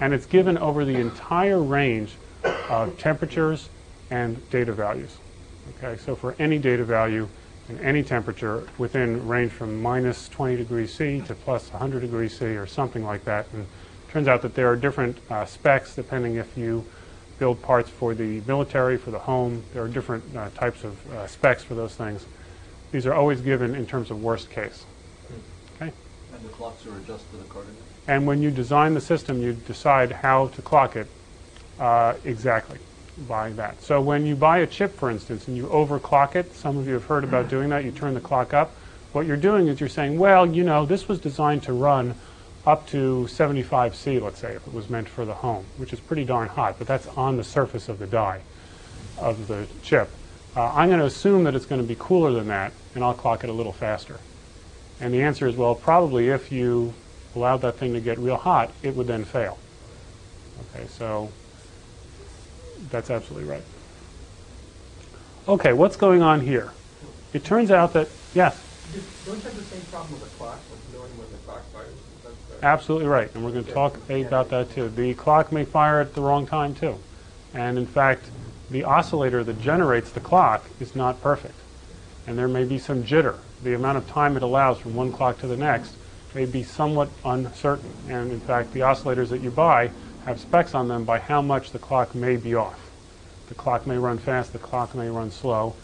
And it's given over the entire range of temperatures and data values. Okay, so for any data value and any temperature within range from minus 20 degrees C to plus 100 degrees C or something like that. And turns out that there are different uh, specs depending if you build parts for the military, for the home. There are different uh, types of uh, specs for those things. These are always given in terms of worst case. Okay? And the clocks are adjusted accordingly. And when you design the system, you decide how to clock it uh, exactly by that. So when you buy a chip, for instance, and you overclock it, some of you have heard about doing that, you turn the clock up. What you're doing is you're saying, well, you know, this was designed to run up to 75C, let's say, if it was meant for the home, which is pretty darn hot, but that's on the surface of the die, of the chip. Uh, I'm going to assume that it's going to be cooler than that, and I'll clock it a little faster. And the answer is, well, probably if you allowed that thing to get real hot, it would then fail. Okay, so that's absolutely right. Okay, what's going on here? It turns out that, yes, Don't you have the same problem with the clock, with knowing when the clock? Absolutely right. And we're going to talk about that too. The clock may fire at the wrong time too. And in fact, the oscillator that generates the clock is not perfect. And there may be some jitter. The amount of time it allows from one clock to the next may be somewhat uncertain. And in fact, the oscillators that you buy have specs on them by how much the clock may be off. The clock may run fast, the clock may run slow.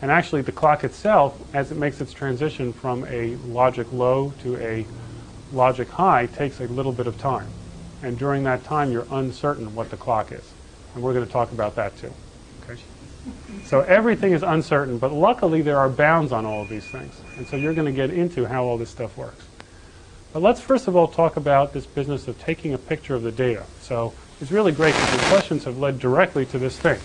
And actually, the clock itself, as it makes its transition from a logic low to a logic high, takes a little bit of time. And during that time, you're uncertain what the clock is. And we're going to talk about that too. Okay? So everything is uncertain, but luckily there are bounds on all of these things. And so you're going to get into how all this stuff works. But let's first of all talk about this business of taking a picture of the data. So it's really great because the questions have led directly to this thing.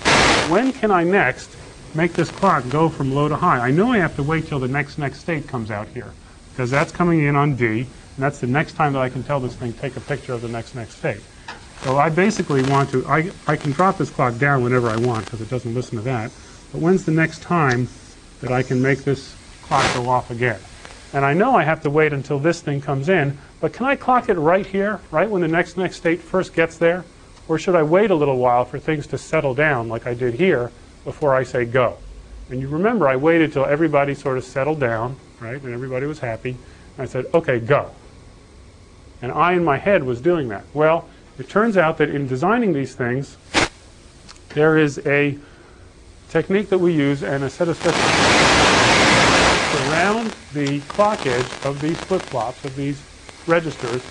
When can I next make this clock go from low to high? I know I have to wait till the next next state comes out here because that's coming in on D, and that's the next time that I can tell this thing take a picture of the next next state. So I basically want to, I, I can drop this clock down whenever I want because it doesn't listen to that. But when's the next time that I can make this clock go off again? And I know I have to wait until this thing comes in, but can I clock it right here, right when the next next state first gets there? Or should I wait a little while for things to settle down like I did here before I say go? And you remember I waited till everybody sort of settled down, right, and everybody was happy. I said, okay, go. And I in my head was doing that. Well, it turns out that in designing these things, there is a technique that we use and a set of specifications around the clock edge of these flip-flops, of these registers,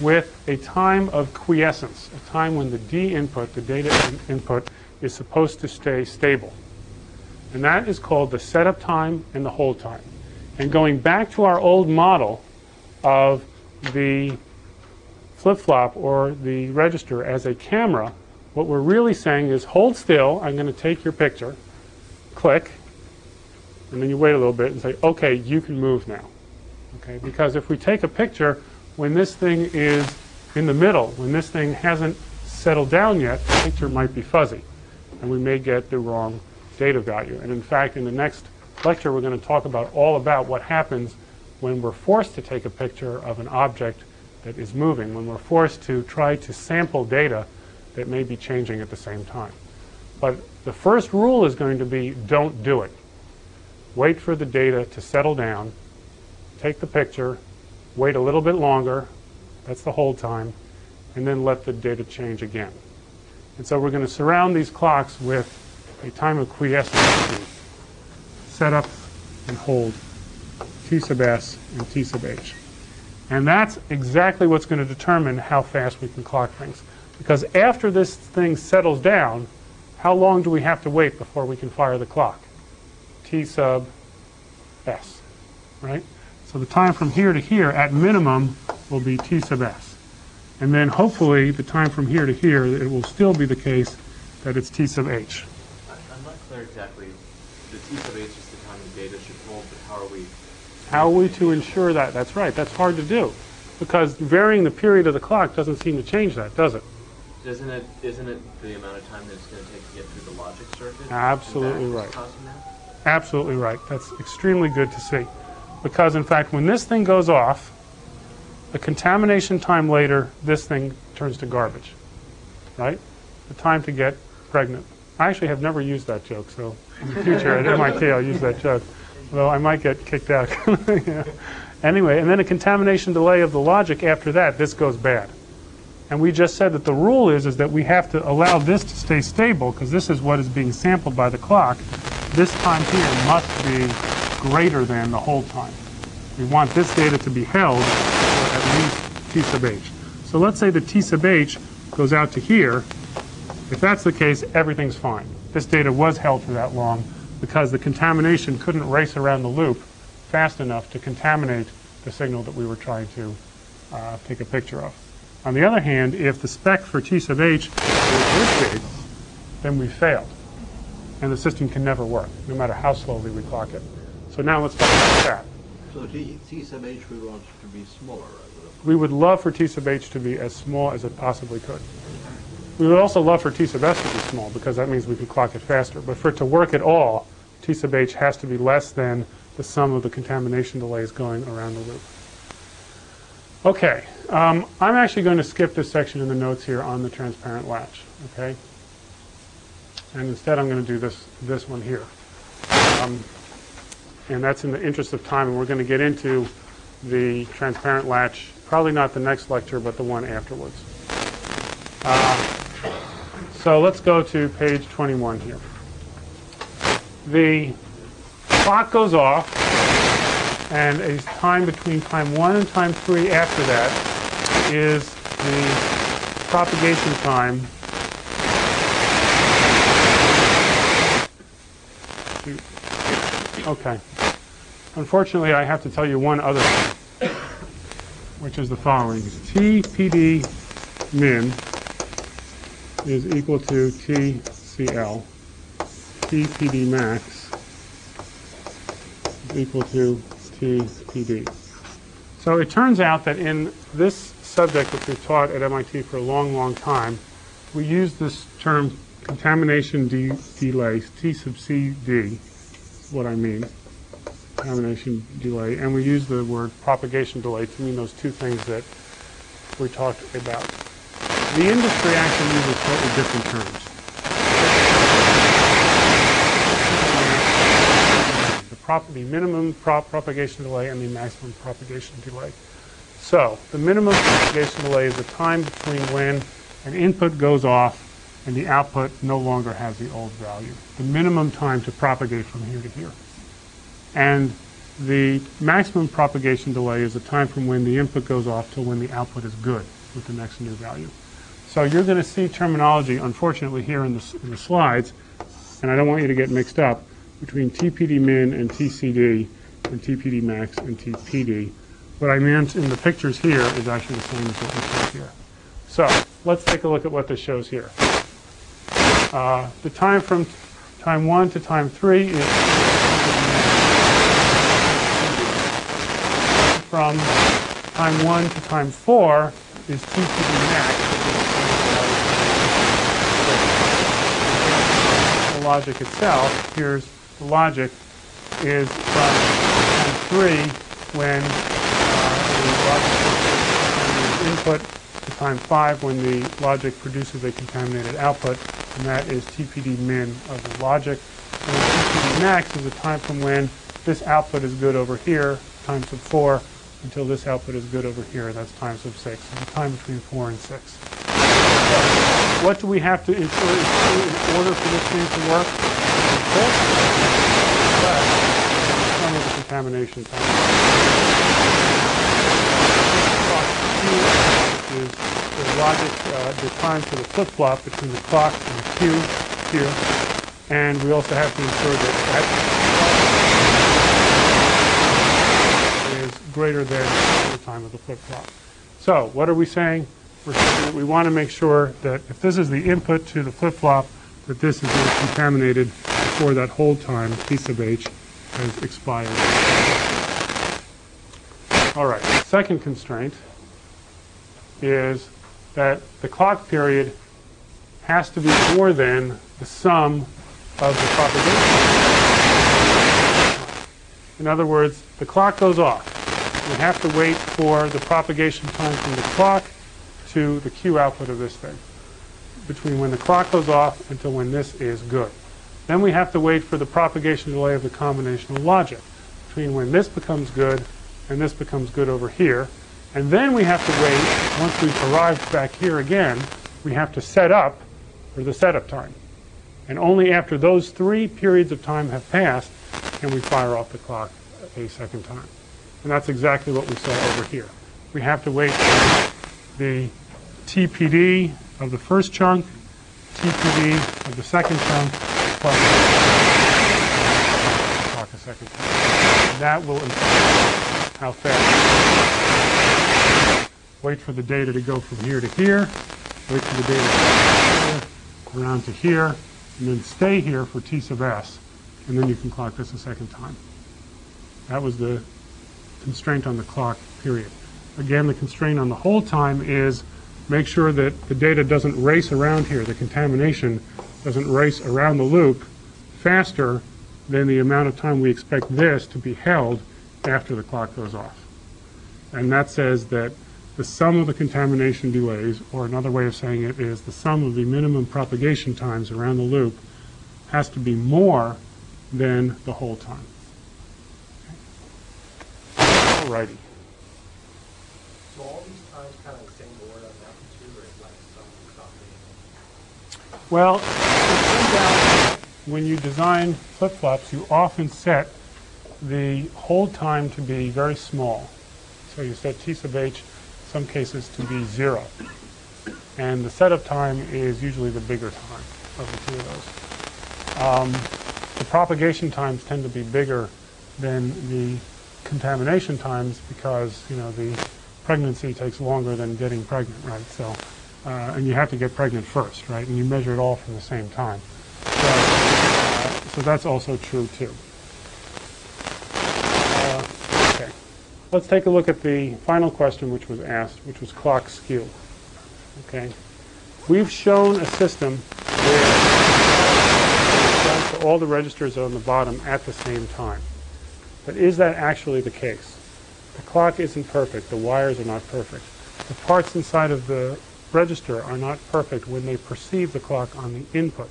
with a time of quiescence, a time when the D input, the data in- input, is supposed to stay stable. And that is called the setup time and the hold time. And going back to our old model of the flip-flop or the register as a camera, what we're really saying is hold still, I'm going to take your picture, click, and then you wait a little bit and say, okay, you can move now. Okay, because if we take a picture when this thing is in the middle, when this thing hasn't settled down yet, the picture might be fuzzy, and we may get the wrong data value. And in fact, in the next lecture, we're going to talk about all about what happens when we're forced to take a picture of an object that is moving, when we're forced to try to sample data that may be changing at the same time. But the first rule is going to be don't do it. Wait for the data to settle down, take the picture, wait a little bit longer, that's the hold time, and then let the data change again. And so we're going to surround these clocks with a time of quiescence, set up and hold, T sub S and T sub H. And that's exactly what's going to determine how fast we can clock things. Because after this thing settles down, how long do we have to wait before we can fire the clock? T sub S, right? So the time from here to here, at minimum, will be T sub S. And then hopefully, the time from here to here, it will still be the case that it's T sub H. I'm not clear exactly. The T sub H is the time the data should hold, but how are we? How are we to ensure that? That's right, that's hard to do. Because varying the period of the clock doesn't seem to change that, does it? Isn't it, isn't it the amount of time that it's going to take to get through the logic circuit? Absolutely right. that's causing that? Absolutely right. That's extremely good to see. Because in fact, when this thing goes off, the contamination time later, this thing turns to garbage, right? The time to get pregnant. I actually have never used that joke, so in the future at MIT I'll use that joke, although I might get kicked out. Yeah. Anyway, and then a contamination delay of the logic after that, this goes bad. And we just said that the rule is, is that we have to allow this to stay stable because this is what is being sampled by the clock. This time here must be greater than the hold time. We want this data to be held for at least T sub H. So let's say the T sub H goes out to here. If that's the case, everything's fine. This data was held for that long because the contamination couldn't race around the loop fast enough to contaminate the signal that we were trying to uh, take a picture of. On the other hand, if the spec for T sub H is this big, then we failed. And the system can never work, no matter how slowly we clock it. So now let's talk about that. So T, T sub H we want to be smaller. We would love for T sub H to be as small as it possibly could. We would also love for T sub S to be small because that means we could clock it faster. But for it to work at all, T sub H has to be less than the sum of the contamination delays going around the loop. Okay, um, I'm actually going to skip this section in the notes here on the transparent latch. Okay, and instead I'm going to do this this one here, um, and that's in the interest of time. And we're going to get into the transparent latch, probably not the next lecture, but the one afterwards. Uh, so let's go to page 21 here. The clock goes off, and a time between time 1 and time 3 after that is the propagation time. Okay. Unfortunately, I have to tell you one other thing. which is the following. TPD min is equal to TCD. TPD max is equal to TPD. So it turns out that in this subject, which we've taught at MIT for a long, long time, we use this term contamination de- delay, T sub C D, what I mean, contamination delay, and we use the word propagation delay to mean those two things that we talked about. The industry actually uses slightly different terms. Prop, the minimum prop propagation delay and the maximum propagation delay. So the minimum propagation delay is the time between when an input goes off and the output no longer has the old value. The minimum time to propagate from here to here. And the maximum propagation delay is the time from when the input goes off to when the output is good with the next new value. So you're going to see terminology, unfortunately, here in the, in the slides, and I don't want you to get mixed up between TPD min and TCD and TPD max and TPD. What I meant in the pictures here is actually the same as what we showed here. So let's take a look at what this shows here. Uh, the time from time one to time three is from time one to time four is TPD max. The logic itself, here's logic, is from time three when uh, the logic input to time five when the logic produces a contaminated output, and that is TPD min of the logic. And TPD max is the time from when this output is good over here, time sub four, until this output is good over here, that's time sub six. So the time between four and six. What do we have to ensure in order for this thing to work? Some of the contamination time. Is the logic, uh, the time for the flip-flop between the clock and the Q here. And we also have to ensure that that is greater than the time of the flip-flop. So what are we saying? We're we want to make sure that if this is the input to the flip-flop, that this is contaminated before that hold time, T sub h, has expired. All right, second constraint is that the clock period has to be more than the sum of the propagation. In other words, the clock goes off. We have to wait for the propagation time from the clock to the Q output of this thing, between when the clock goes off until when this is good. Then we have to wait for the propagation delay of the combinational logic, between when this becomes good and this becomes good over here. And then we have to wait, once we've arrived back here again, we have to set up for the setup time. And only after those three periods of time have passed can we fire off the clock a second time. And that's exactly what we saw over here. We have to wait for the TPD of the first chunk, TPD of the second chunk, plus clock a second that will how fast. Wait for the data to go from here to here, wait for the data to around to here, and then stay here for T sub s, and then you can clock this a second time. That was the constraint on the clock, period. Again, the constraint on the whole time is make sure that the data doesn't race around here, the contamination doesn't race around the loop faster than the amount of time we expect this to be held after the clock goes off. And that says that the sum of the contamination delays, or another way of saying it is the sum of the minimum propagation times around the loop has to be more than the whole time. Alrighty. So all these times kind of the same order on magnitude, or is like some something? Well, when you design flip-flops, you often set the hold time to be very small. So you set T sub h, some cases, to be zero. And the setup time is usually the bigger time of the two of those. Um, the propagation times tend to be bigger than the contamination times because, you know, the pregnancy takes longer than getting pregnant, right? So, uh, and you have to get pregnant first, right? And you measure it all from the same time. So, uh, so that's also true too. Uh, okay. Let's take a look at the final question which was asked, which was clock skew. Okay. We've shown a system where all the registers are on the bottom at the same time. But is that actually the case? The clock isn't perfect. The wires are not perfect. The parts inside of the register are not perfect when they perceive the clock on the input.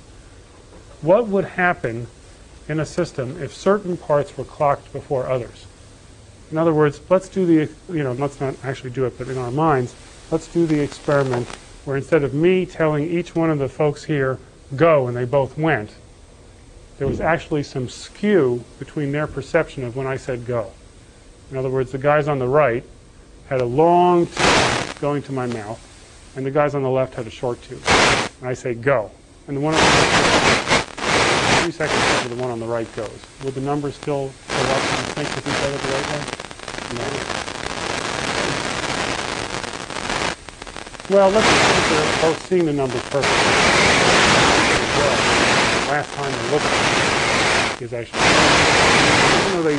What would happen in a system if certain parts were clocked before others? In other words, let's do the, you know, let's not actually do it, but in our minds, let's do the experiment where instead of me telling each one of the folks here, go, and they both went, there was actually some skew between their perception of when I said go. In other words, the guys on the right had a long tube going to my mouth, and the guys on the left had a short tube. And I say go. And the one on the left, three seconds later, the one on the right goes. Would the numbers still go up in sync with each other the right way? No. Well, let's assume they're both seeing the numbers perfectly. Last time they looked at it is actually, even though they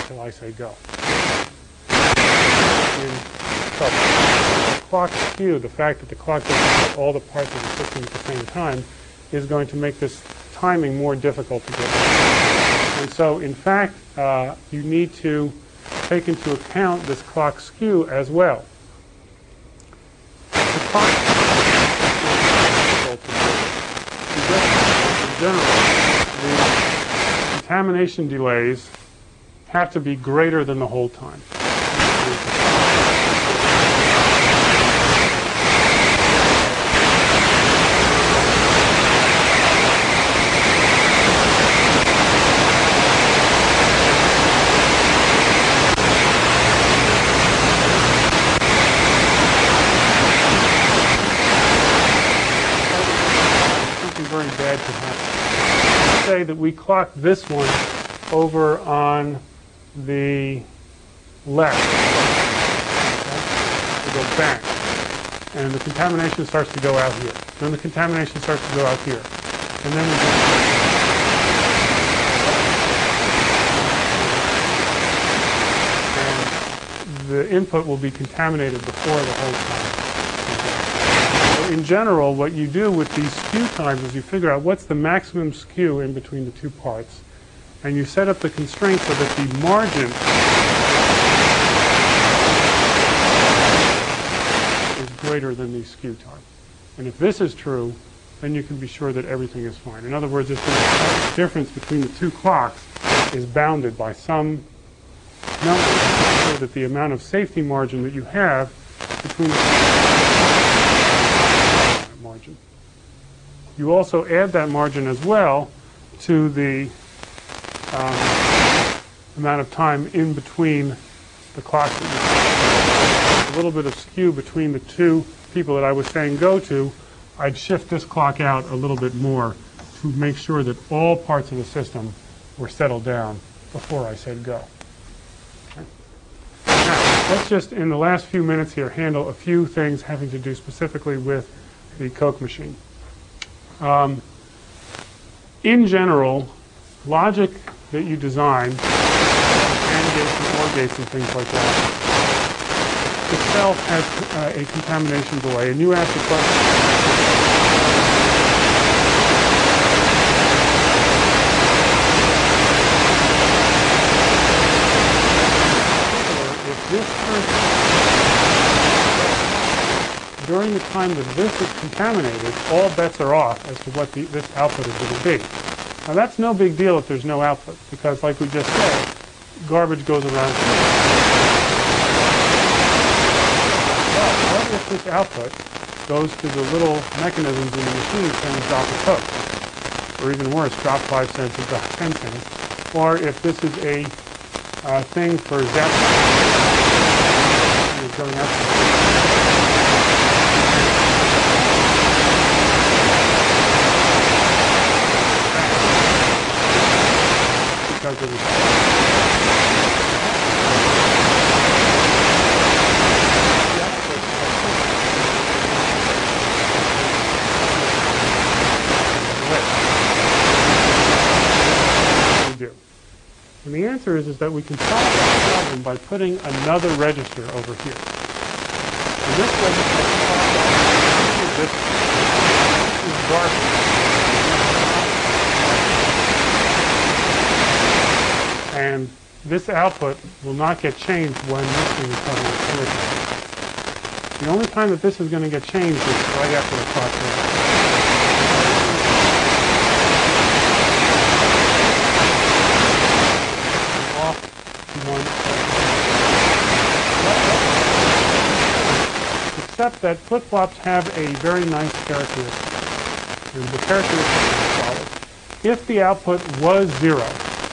until I say go. In trouble. Clock skew, the fact that the clock doesn't have all the parts of the system at the same time, is going to make this timing more difficult to get. And so, in fact, uh, you need to take into account this clock skew as well. The clock. In general, the contamination delays have to be greater than the hold time. something very bad could happen. Let's say that we clock this one over on the left. Okay? We go bang. And the contamination starts to go out here. Then the contamination starts to go out here. And then we go the input will be contaminated before the hold time. In general, what you do with these skew times is you figure out what's the maximum skew in between the two parts, and you set up the constraint so that the margin is greater than the skew time. And if this is true, then you can be sure that everything is fine. In other words, if the difference between the two clocks is bounded by some number, so that the amount of safety margin that you have between the margin. You also add that margin as well to the um, amount of time in between the clocks. A little bit of skew between the two people that I was saying go to. I'd shift this clock out a little bit more to make sure that all parts of the system were settled down before I said go. Now, let's just, in the last few minutes here, handle a few things having to do specifically with the Coke machine. Um, in general, logic that you design, and gates and OR gates and things like that, itself has uh, a contamination delay. And you asked the question, if this turns during the time that this is contaminated, all bets are off as to what the, this output is going to be. Now that's no big deal if there's no output, because like we just said, garbage goes around. But what if this output goes to the little mechanisms in the machine saying drop a Coke? Or even worse, drop 5 cents or drop 10 cents. Or if this is a uh, thing for zap going start do. And the answer is, is that we can solve that problem by putting another register over here. And this register is this, this is. This output will not get changed when this thing is cleared. The only time that this is going to get changed is right after the clock goes. Except that flip-flops have a very nice characteristic. And the characteristic is follows. If the output was zero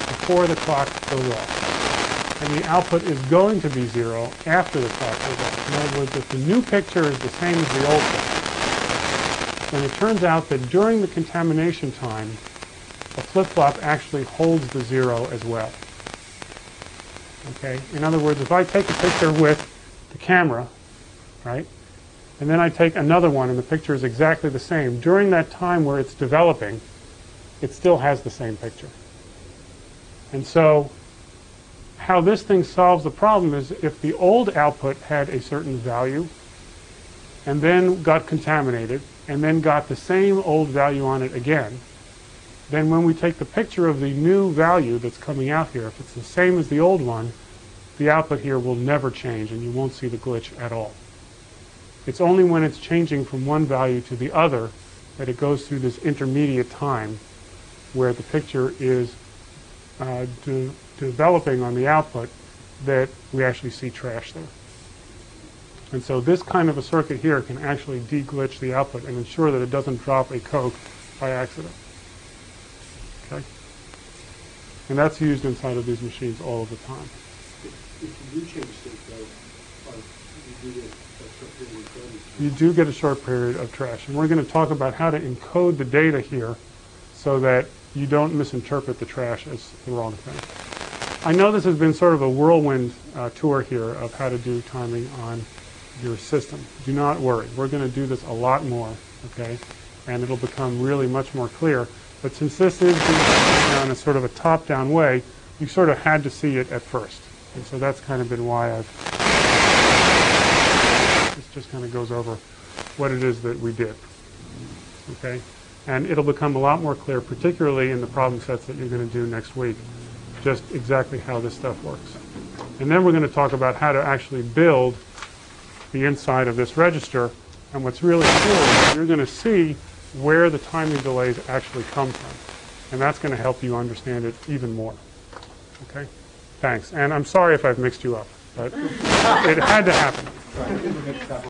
before the clock goes off, and the output is going to be zero after the off. In other words, if the new picture is the same as the old one, then it turns out that during the contamination time, a flip-flop actually holds the zero as well. Okay? In other words, if I take a picture with the camera, right, and then I take another one and the picture is exactly the same, during that time where it's developing, it still has the same picture. And so how this thing solves the problem is if the old output had a certain value and then got contaminated and then got the same old value on it again, then when we take the picture of the new value that's coming out here, if it's the same as the old one, the output here will never change and you won't see the glitch at all. It's only when it's changing from one value to the other that it goes through this intermediate time where the picture is uh, developing on the output that we actually see trash there. And so this kind of a circuit here can actually de-glitch the output and ensure that it doesn't drop a Coke by accident. Okay? And that's used inside of these machines all of the time. If you do change state though, you do get a short period of. You do get a short period of trash. And we're going to talk about how to encode the data here so that you don't misinterpret the trash as the wrong thing. I know this has been sort of a whirlwind uh, tour here of how to do timing on your system. Do not worry. We're going to do this a lot more, okay? And it'll become really much more clear. But since this is done in a sort of a top-down way, you sort of had to see it at first. And so that's kind of been why I've this just kind of goes over what it is that we did. Okay? And it'll become a lot more clear, particularly in the problem sets that you're going to do next week, just exactly how this stuff works. And then we're going to talk about how to actually build the inside of this register. And what's really cool is you're going to see where the timing delays actually come from. And that's going to help you understand it even more. Okay? Thanks. And I'm sorry if I've mixed you up, but it had to happen.